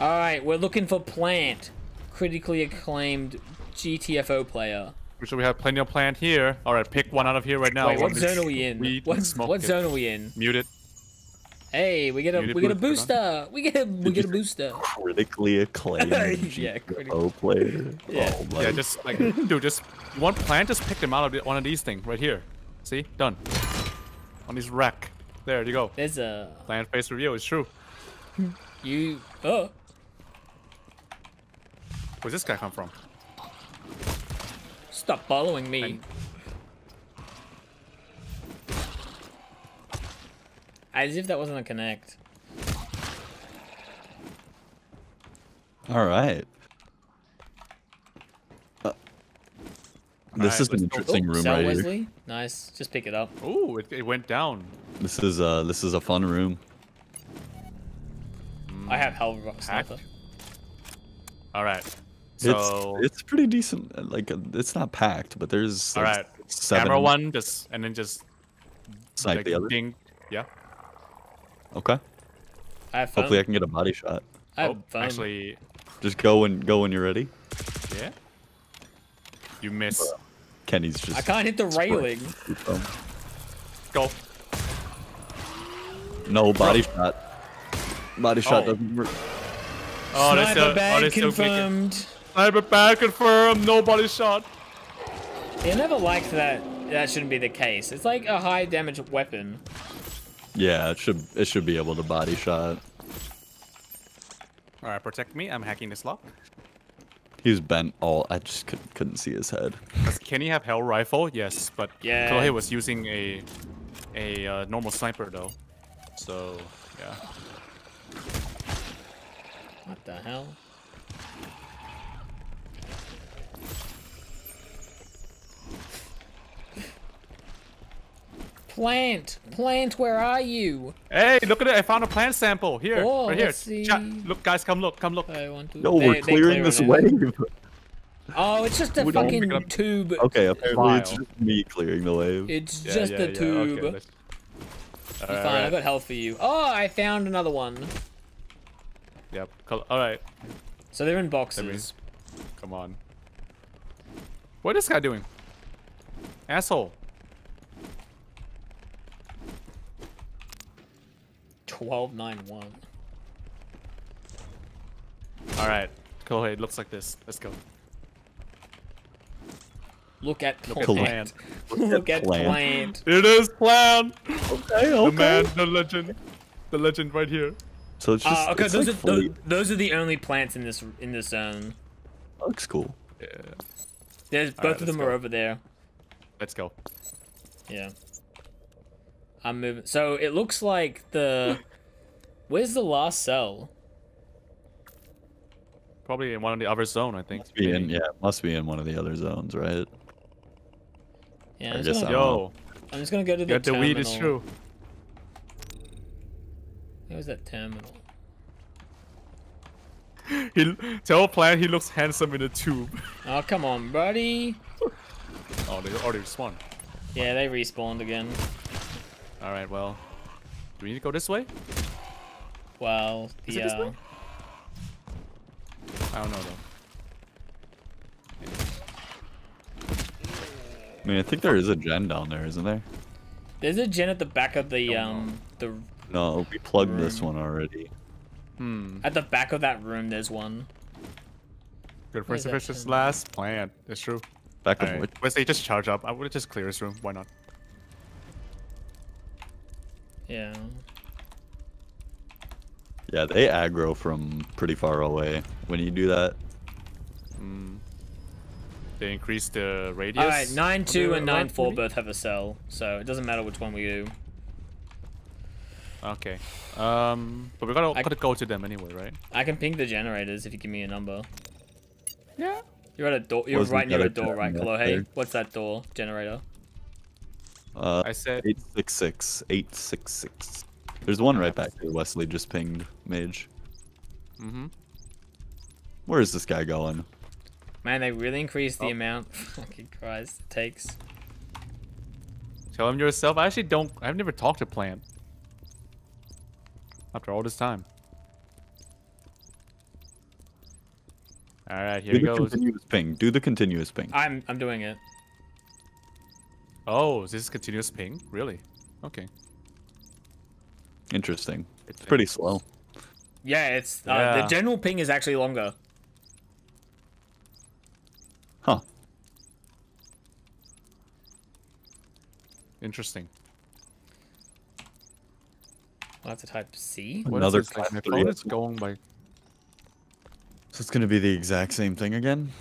Alright, we're looking for Plant. Critically acclaimed GTFO player. So we have plenty of plant here. All right, pick one out of here right now. Wait, what One zone are we in? weed What, and what it. zone are we in? Mute it. Hey, we get a Muted we get a booster. We get a we get a booster. Critically acclaimed Yeah, GTFO player. Yeah. Oh Yeah, just like, dude, just you want plant? Just pick them out of the- one of these things right here. See, done. On this rack. There you go. There's a Plant face reveal. It's true. you. Oh, Where's this guy come from? stop following me. As if that wasn't a connect. All right. Uh, this Alright, is an let's go. interesting Oh, room Sal right here. Nice. Just pick it up. Ooh, it, it went down. This is uh this is a fun room. I have Hell Rock Hacked. Sniper. All right. So, it's it's pretty decent. Like uh, it's not packed, but there's all like, right. seven Camera one, just and then just snipe like the other. ding. Yeah. Okay. I have foam. Hopefully I can get a body shot. I have Oh, foam. actually, Just go and go when you're ready. yeah. You miss. Kenny's just I can't hit the railing. Go. No body shot. Body shot Oh. doesn't work. Oh, they Sniper still, oh, bag they still making- confirmed. Sniper bag confirmed. Nobody shot. You never liked that. That shouldn't be the case. It's like a high damage weapon. Yeah, it should it should be able to body shot. All right, protect me. I'm hacking this lock. He's bent all. I just couldn't couldn't see his head. Can he have hell rifle? Yes, but Yeah. Kolohe was using a a uh, normal sniper though. So yeah. What the hell? Plant! Plant, where are you? Hey, look at it! I found a plant sample here, Oh, right here. see. Chat, look, guys, come look, come look. I want to. No, They- we're clearing clear this it wave. Oh, it's just a We fucking pick tube. Okay, apparently it's just me clearing the wave. It's Yeah, just yeah, a yeah, tube. Okay, let's- Be Alright, fine, I got health for you. Oh, I found another one. Yep. All right. So they're in boxes. Come on. What is this guy doing? Asshole. Twelve nine one. All right. Go ahead. Looks like this. Let's go. Look at Look at plant. Look at plant. plant. It is plan. Okay, okay. The man, the legend, the legend right here. So it's just Uh, okay, it's those like are those, those are the only plants in this in this zone. looks cool. Yeah. There's both Alright, of them let's are over there. Let's go. Yeah. I'm moving. So it looks like the. Where's the last cell? Probably in one of the other zone, I think. Must be in, yeah, must be in one of the other zones, right? Yeah, I I'm just, gonna, don't Yo, I'm just gonna go to the got the weed is true. Where's that terminal? He tell plan he looks handsome in a tube. Oh come on, buddy. Oh, they already spawned. Yeah, they respawned again. All right. Well, do we need to go this way? Well, Is the it this uh, way? I don't know though. I mean, I think there is a gen down there, isn't there? there's a gen at the back of the um the No, we plugged this one already. Hmm. at the back of that room. There's one. Good Where's first that versus terminal? last plant. It's true. Back of Alright. which? Let's just charge up. I would just clear this room. Why not? Yeah. Yeah, they aggro from pretty far away when you do that. Hmm. They increase the radius. All right, nine two and nine four both have a cell, so it doesn't matter which one we do. Okay. Um, but we're gonna I- gotta go to them anyway, right? I can ping the generators if you give me a number. Yeah. You're at a door. You're Wasn't right near that a a door, right? generator? Hello, hey. What's that door? Generator. Uh, I said 866, 866. There's one right back there. Wesley just pinged Mage. Mm-hmm. Where is this guy going? Man, they really increased the Oh. amount. Fucking Christ, it takes. Tell him yourself. I actually don't. I've never talked to Plant. After all this time. All right, here Do he the goes. continuous ping. Do the continuous ping. I'm I'm doing it. Oh, is this continuous ping? Really? Okay. Interesting. It's It's pretty slow. Yeah, it's uh, Yeah. the general ping is actually longer. Huh. Interesting. I'll have to type C. What is Another this? Like, my phone is going by. So it's gonna be the exact same thing again?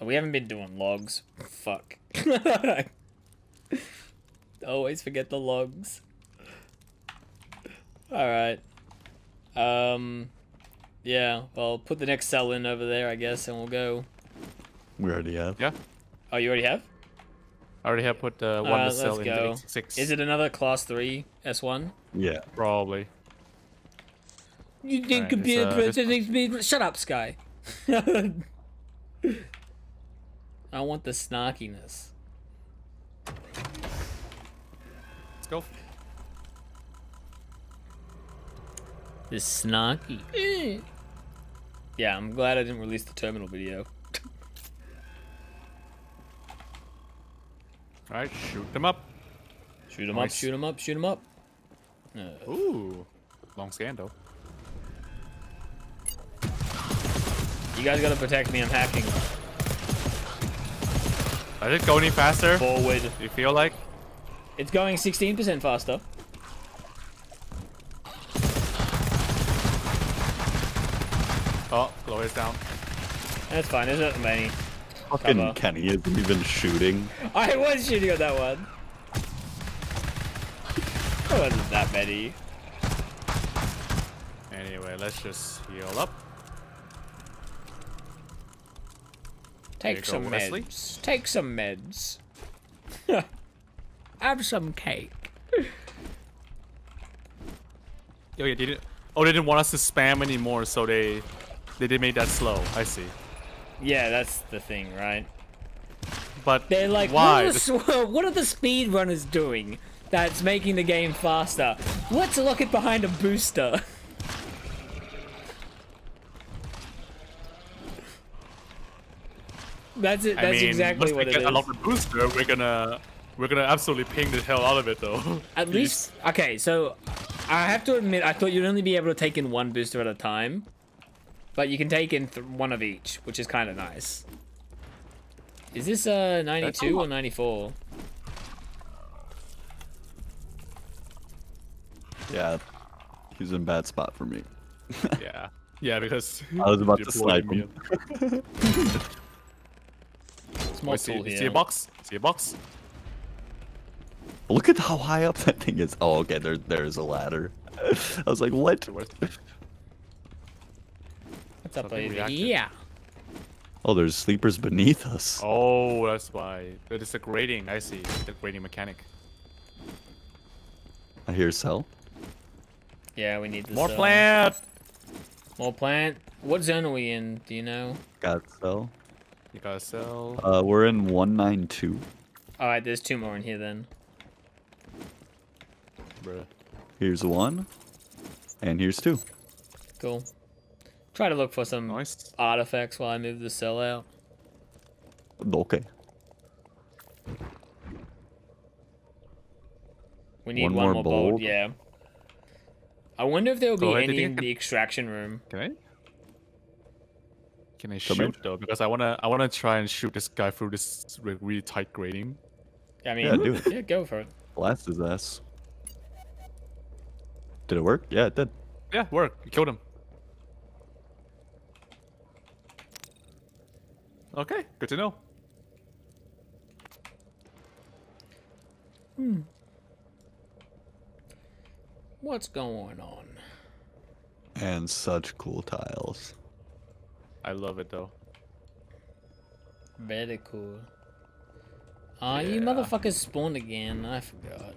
Oh, we haven't been doing logs. Fuck. Always forget the logs. Alright. Um yeah, well put the next cell in over there I guess and we'll go. We already have. Yeah. Oh you already have? I already have put uh, one Uh, to let's in go. the six. Is it another class three S one? Yeah. Probably. You Alright, think it's, computer uh, this processing Shut up, Sky. I want the snarkiness. Let's go. The snarky. Yeah, I'm glad I didn't release the terminal video. All right, shoot them up. Shoot him up, shoot them up, shoot them up. Uh, Ooh, long scandal. you guys gotta protect me, I'm hacking. Does it go any faster? Forward. You feel like? It's going 16% faster. Oh, Chloe's down. That's fine, there's not many. Fucking Cover. Kenny isn't even shooting. I was shooting on that one. There wasn't that many. Anyway, let's just heal up. Take you go, some Wesley. meds. Take some meds. Have some cake. Oh yeah, they didn't. Oh, they didn't want us to spam anymore, so they they did make that slow. I see. Yeah, that's the thing, right? But They're like, why? What, are the, sw- what are the speedrunners doing that's making the game faster? Let's lock it behind a booster. That's it. That's I mean, exactly once what we it get is. unlock the booster, we're gonna we're gonna absolutely ping the hell out of it though. At least, okay. So, I have to admit, I thought you'd only be able to take in one booster at a time, but you can take in th- one of each, which is kind of nice. Is this uh 92 or 94? Yeah, he's in bad spot for me. yeah, yeah, because I was about you're to snipe pulling me him. in. Small Wait, see, tool see a box? See a box? Look at how high up that thing is. Oh, okay, there, there's a ladder. I was like, what? What's up Something over reactive. here? Oh, there's sleepers beneath us. Oh, that's why. It is a grading. I see. The grading mechanic. I hear cell. Yeah, we need this. More plant. More plant. What zone are we in? Do you know? Got cell. You gotta sell. Uh, we're in 192. All right, there's two more in here then. Bruh. Here's one. And here's two. Cool. Try to look for some Nice. artifacts while I move the cell out. Okay. We need One one, more more bolt. bolt? Yeah. I wonder if there will be Oh, any in I the extraction room. Can I? Can I Come in. shoot though? Because I wanna I wanna try and shoot this guy through this really tight grading. I mean, Yeah, do it. yeah, go for it. Blast his ass. Did it work? Yeah, it did. Yeah, work. You killed him. Okay, good to know. Hmm. What's going on? And such cool tiles. I love it though. Very cool. Ah, you Yeah. motherfuckers spawned again. I forgot.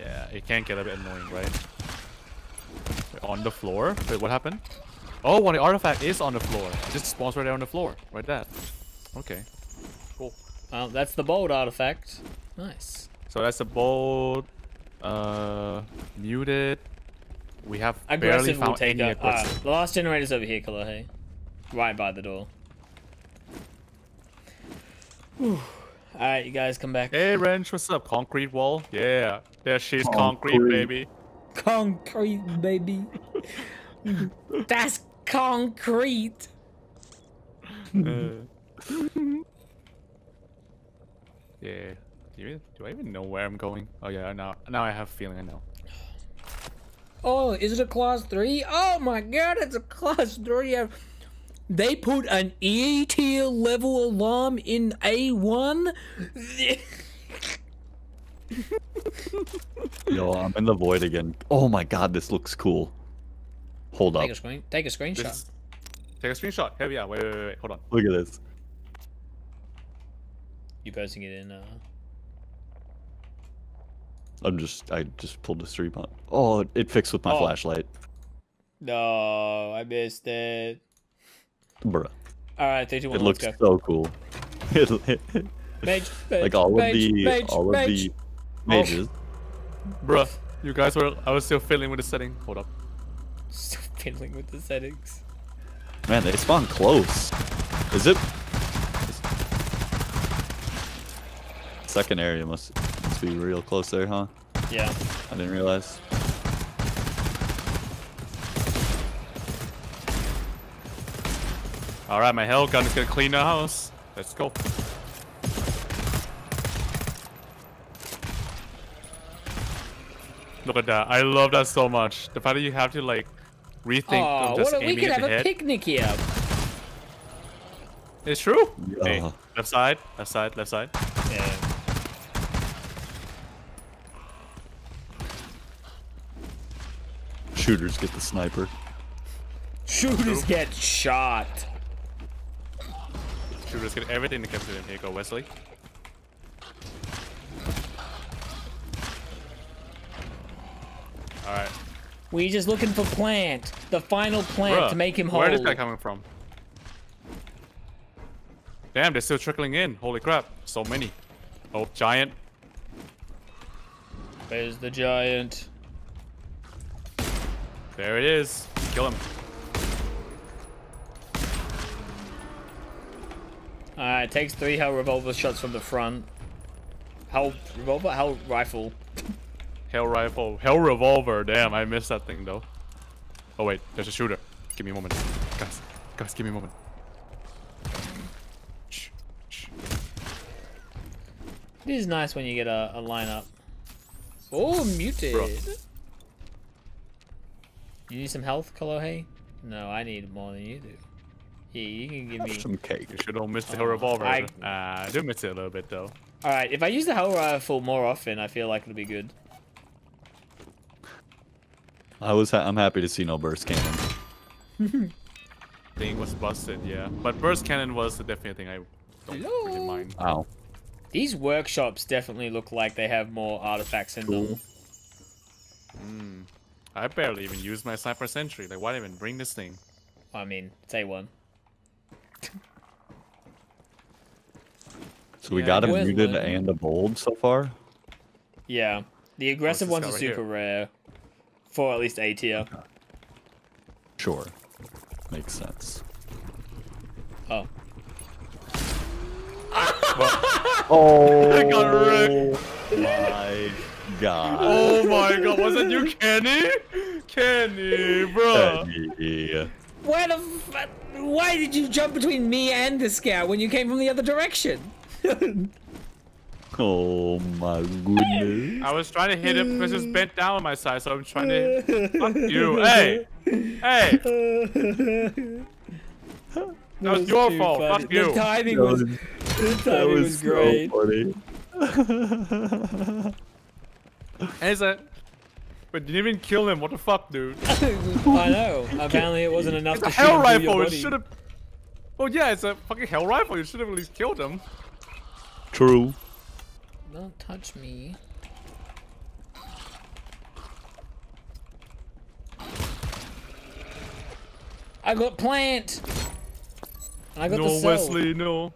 Yeah, it can get a bit annoying, right? Wait, on the floor? Wait, what happened? Oh, well, the artifact is on the floor. It just spawns right there on the floor. Right there. Okay. Cool. That's the bold artifact. Nice. So that's the bolt. Uh, muted. We have barely Aggressive will take any up. Aggressive. the last generator's over here, Kalahe. Right by the door. Alright, you guys come back. Hey, Wrench, what's up? Concrete wall? Yeah. There she's concrete, Concrete. baby. Concrete, baby. That's concrete. Uh, yeah. Do, you, do I even know where I'm going? Oh yeah, now now I have a feeling I know. Oh, is it a class three? Oh my god, it's a class three. They put an E tier level alarm in A1. Yo, I'm in the void again. Oh my god, this looks cool. Hold up. take a screen. Take a screenshot. This, take a screenshot. Here we are. Wait, wait, wait, wait. Hold on. Look at this. You posting it in? Uh... I'm just, I just pulled the stream on. Oh, it fixed with my Oh. flashlight. No, I missed it. Bruh. All right, three, two, It looks go. so cool. It- Mage, like all mage, of the, mage, all of mage. the Oh. mages. Bruh, you guys were. I was still fiddling with the setting. Hold up. Still fiddling with the settings. Man, they spawn close. Is it? Second area must, must be real close there, huh? Yeah. I didn't realize. All right, my hell gun is gonna clean the house. Let's go. Look at that. I love that so much. The fact that you have to like rethink Oh, of just what a, we could have a head. picnic here. It's true. Hey, left side, left side, left side. Yeah. Shooters get the sniper. Shooters get shot. Should risk it everything to capture him. Here you go, Wesley. All right. We just looking for plant, the final plant Bruh, to make him whole. Where is guy coming from? Damn, they're still trickling in. Holy crap. So many. Oh, giant. There's the giant? There it is. Kill him. Alright, takes three hell revolver shots from the front. Hell revolver? Hell rifle. Hell rifle. Hell revolver. Damn, I missed that thing though. Oh wait, there's a shooter. Give me a moment. Guys, guys, give me a moment. Shh, shh. It is nice when you get a, a lineup. Oh, muted. Bruh. You need some health, Kolohe? No, I need more than you do. Yeah, you can give me. Some cake. You should have missed the hell revolver. I- Uh, I do miss it a little bit though. Alright, if I use the hell rifle more often, I feel like it'll be good. I was. Ha- I'm happy to see no burst cannon. Thing was busted, yeah. But burst cannon was the definite thing I don't Hello? really mind. Wow. These workshops definitely look like they have more artifacts in them. Cool. I barely even used my sniper sentry. Like, why even bring this thing? I mean, say one. So we Yeah, got a Where's muted Lynn? and a bold so far. Yeah. The aggressive ones are right here? super rare. For at least A tier. Sure. Makes sense. Oh. Oh I got wrecked. my god. Oh my god, was that you, Kenny? Kenny, bro. Yeah. Where the f- Why did you jump between me and the scout when you came from the other direction? Oh my goodness. I was trying to hit him because he was bent down on my side, so I'm trying to. Fuck you. Hey! Hey! That was your fault. funny. Fuck you. The timing That was, was, the that timing was, was great. so funny. And he's like, but you didn't even kill him. What the fuck, dude? I know. Apparently, it wasn't enough It's a to shoot hell him your rifle. It should have. Well, yeah, it's a fucking hell rifle. You should have at least killed him. True. Don't touch me. I got plant. I got the No. Wesley, no.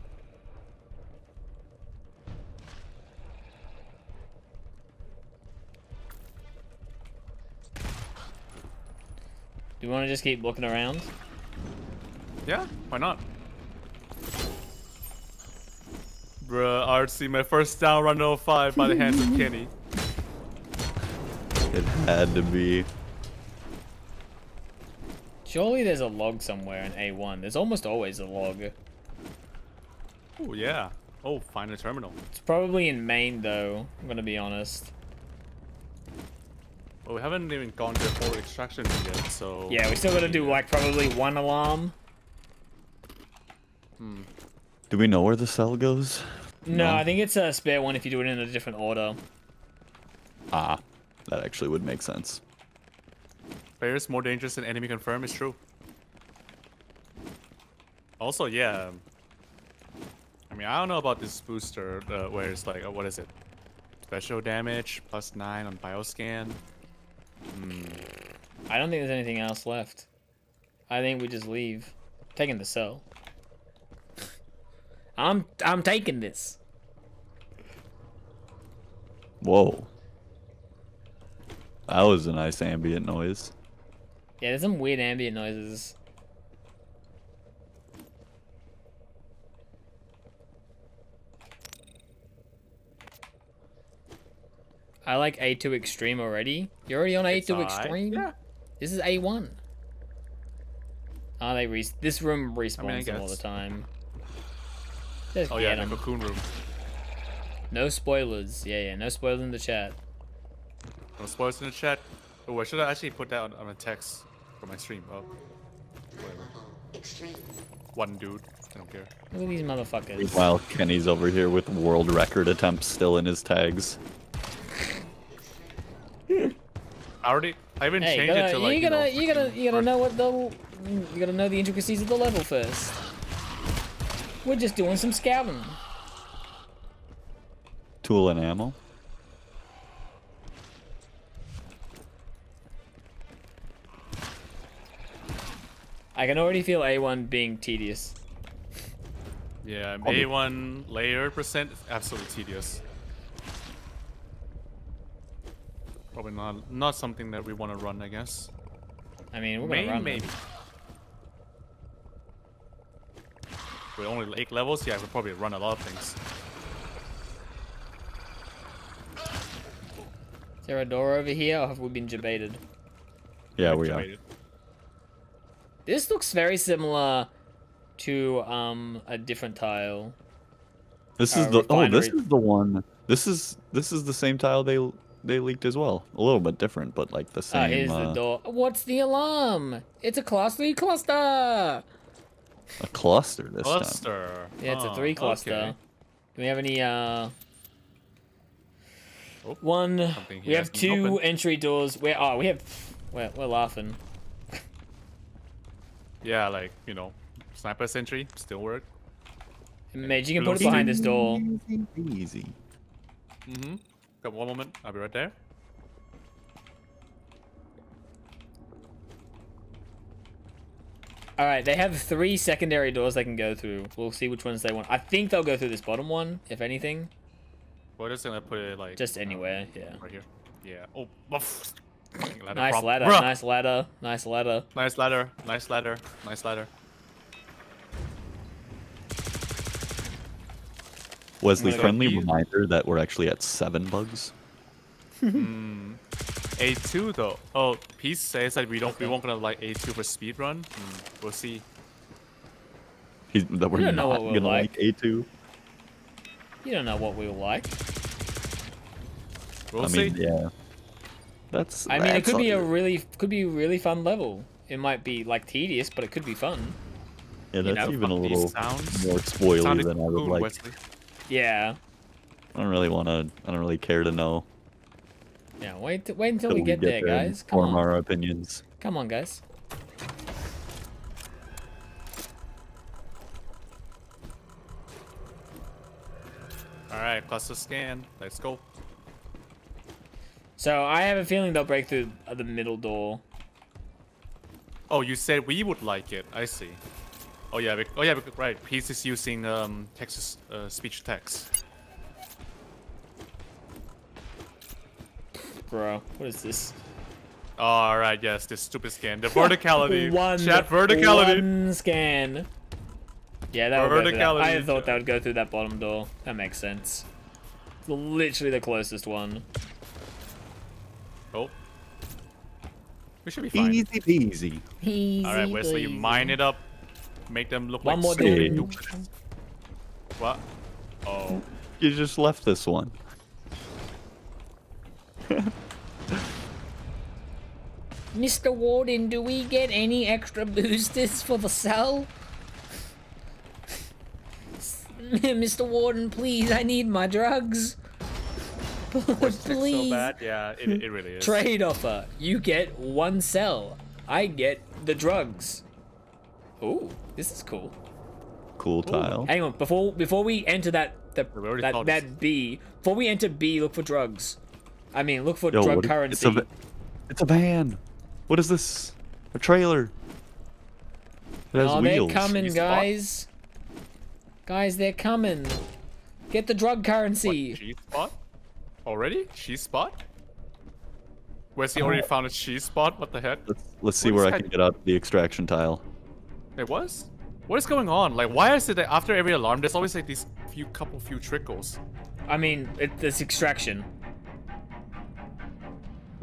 Do you want to just keep looking around? Yeah, why not? Bruh, artsy, my first down run 05 by the hands of Kenny. It had to be. Surely there's a log somewhere in A1. There's almost always a log. Oh, yeah. Oh, find a terminal. It's probably in Main though. I'm gonna be honest. Well, we haven't even gone to full extraction yet, so... Yeah, we still gotta do like probably one alarm. Hmm. Do we know where the cell goes? No, No. I think it's a spare one if you do it in a different order. Ah, that actually would make sense. Players more dangerous than enemy confirm is true. Also, yeah. um, I mean, I don't know about this booster uh, where it's like, uh, what is it? Special damage plus nine on bioscan. I don't think there's anything else left. I think we just leave. Taking the cell. I'm I'm taking this. Whoa. That was a nice ambient noise. Yeah, there's some weird ambient noises. I like A2 Extreme already. You're already on It's A2 alright. Extreme? Yeah. This is A1. Oh, they res- this room respawns them all the time. Just Oh, get yeah, the 'em. cocoon room. No spoilers. Yeah, yeah, no spoilers in the chat. No spoilers in the chat. Oh, I should have actually put that on, on a text for my stream. Oh. Whatever. Extreme. One dude. I don't care. Look at these motherfuckers. While Kenny's over here with world record attempts still in his tags. I already. I even Hey, changed gotta, it to like. you gotta, know, you gotta, freaking you gotta know what the, you gotta know the intricacies of the level first. We're just doing some scouting. Tool and ammo. I can already feel A1 being tedious. Yeah, Probably- A1 layer percent is absolutely tedious. Probably not not something that we want to run, I guess. I mean, we're gonna Main, run them. maybe. With only eight levels, yeah, we'll probably run a lot of things. Is there a door over here, or have we been debated? Yeah, we are. This looks very similar to um a different tile. This Uh, is the oh, this is the one. This is this is the same tile they they leaked as well. A little bit different, but like the Ah, same. here's uh, the door. What's the alarm? It's a class three cluster. A cluster this time. Cluster. Yeah, it's a three cluster. okay. Do we have any uh? Oh, One. We have two opened. entry doors. Where? Oh, we have. We're, we're laughing. Yeah, like you know, sniper sentry still work. Mage, you can put it behind this door. Easy, easy. Mm-hmm. Got one moment. I'll be right there. All right, they have three secondary doors they can go through. We'll see which ones they want. I think they'll go through this bottom one, if anything. We're just gonna put it like Just anywhere, um, yeah. right here. Yeah. Oh. oof. Ladder Nice prop. ladder, Bruh. nice ladder, nice ladder. Nice ladder. Nice ladder. Nice ladder. Wesley, friendly reminder that we're actually at seven bugs. A2 though. Oh, Peace says that we don't. We won't gonna like A2 for speed run. Hmm, we'll see. He's, that we're don't know what we'll gonna like. like A2. You don't know what we'll like. We'll I see. mean, yeah. That's. I mean, it could be a really, could be a really fun level. It might be like tedious, but it could be fun. Yeah, that's know, even a little sounds. more spoily than I would cool, like. Wesley. Yeah, I don't really want to. I don't really care to know. Yeah. Wait, wait until till we get, there, and guys. Come Form on, our opinions. come on, guys. All right, cluster scan. Let's go. So I have a feeling they'll break through the middle door. Oh, you said we would like it. I see. Oh yeah. bec- Oh yeah. Right. He's just using um text uh, speech to text. Bro, what is this? All right. Yes. This stupid scan. The verticality. one Chat verticality. One scan. Yeah, that would go through that. I thought that would go through that bottom door. That makes sense. Literally the closest one. Oh. We should be fine. Easy peasy. Easy, All right, Wesley, peasy. mine it up. Make them look One like more stupid What? Oh. You just left this one. Mr. Warden, do we get any extra boosters for the cell? Mr. Warden, please, I need my drugs. It's so please. bad. Yeah, it, it really is. Trade offer. You get one cell. I get the drugs. Ooh, this is cool. Cool tile. Hang on, before before we enter that the, that, that B, before we enter B, look for drugs. I mean, look for Yo, drug currency. It's a, va- it's a van. What is this? A trailer. It has oh, wheels. they're coming, You spot? guys. Guys, they're coming. Get the drug What, currency. cheese spot? Already? Cheese spot? Wesley already found a cheese spot? What the heck? Let's, let's see What where is I can get out the extraction tile. It was? What is going on? Like, why is it that after every alarm, there's always like these few couple few trickles? I mean, it, it's extraction.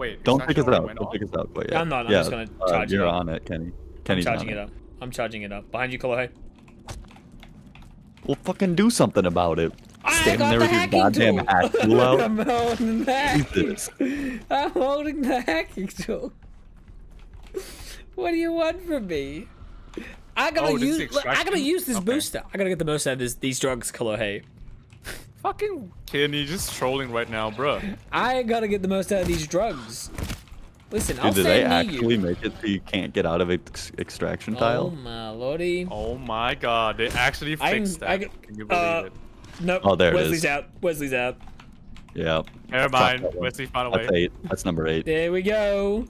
Wait, Don't extraction pick us already out. Don't off? pick us out quite yet. I'm not, I'm yeah, just gonna uh, charge it You're up. on it, Kenny. I'm Kenny's charging on it up. I'm charging it up. Behind you, Kolohe. Well, fucking do something about it. I Standing got there the with your hacking goddamn tool. hack tool out. I'm holding the hacking. Jesus. I'm holding the hacking tool. What do you want from me? I gotta oh, use. Look, I gotta use this Okay. booster. I gotta get the most out of this, these drugs, Kolohe. Fucking kid, you just trolling right now, bro. I gotta get the most out of these drugs. Listen, I'll Dude, did they actually you. make it so you can't get out of ex- extraction Oh tile? my lordy. Oh my god, they actually I fixed can- I that. can- Can you believe uh, it? Nope. Oh, there it Wesley's is. out. Wesley's out. Yeah. Never mind. Wesley found a way. That's eight. That's number eight. There we go.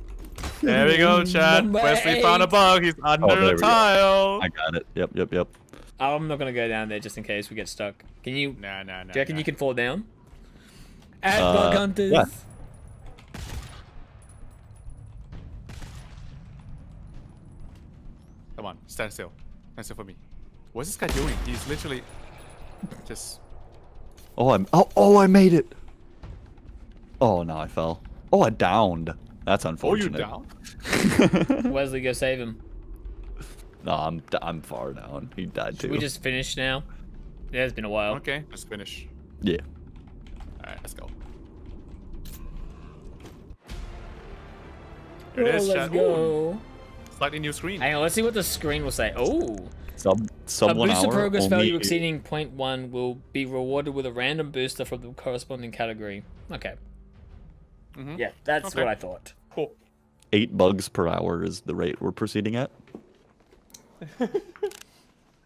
There we go, Chad. Number Wesley found a bug. He's under Oh, the we go. tile. I got it. Yep, yep, yep. I'm not gonna go down there just in case we get stuck. Can you? Nah, nah, nah. Do you reckon nah. you can fall down? At Uh, bug hunters. yeah. Come on, stand still. Stand still for me. What's this guy doing? He's literally just. Oh, I'm. Oh, oh, I made it. Oh, no, I fell. Oh, I downed. That's unfortunate. Oh, you unfortunate. down? Wesley, go save him. No, I'm. d- I'm far down. He died too. We just finished now. Yeah, it's been a while. Okay, let's finish. Yeah. Alright, let's go. Oh, it is, let's chat. Ooh, go. slightly new screen. Hang on, let's see what the screen will say. Oh, Sub. Sub a booster progress only- value exceeding 0.1 will be rewarded with a random booster from the corresponding category. Okay. Mhm. Yeah, that's Okay. what I thought. Cool. Eight bugs per hour is the rate we're proceeding at.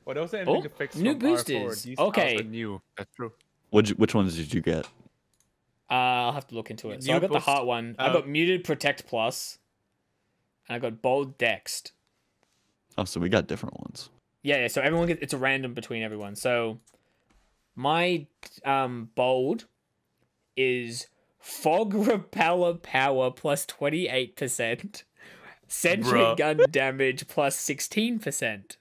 Well, else? was anything Oh, to fix new from R4. boosters. Okay. new. That's true. Which which ones did you get? Uh, I'll have to look into it. So I got the boost- heart one. I uh, got muted protect plus, and I got bold dexed. Oh, so we got different ones. Yeah, yeah. So everyone gets it's a random between everyone. So my um bold is fog repeller power plus twenty eight percent, sentry Bruh. gun damage plus plus sixteen percent.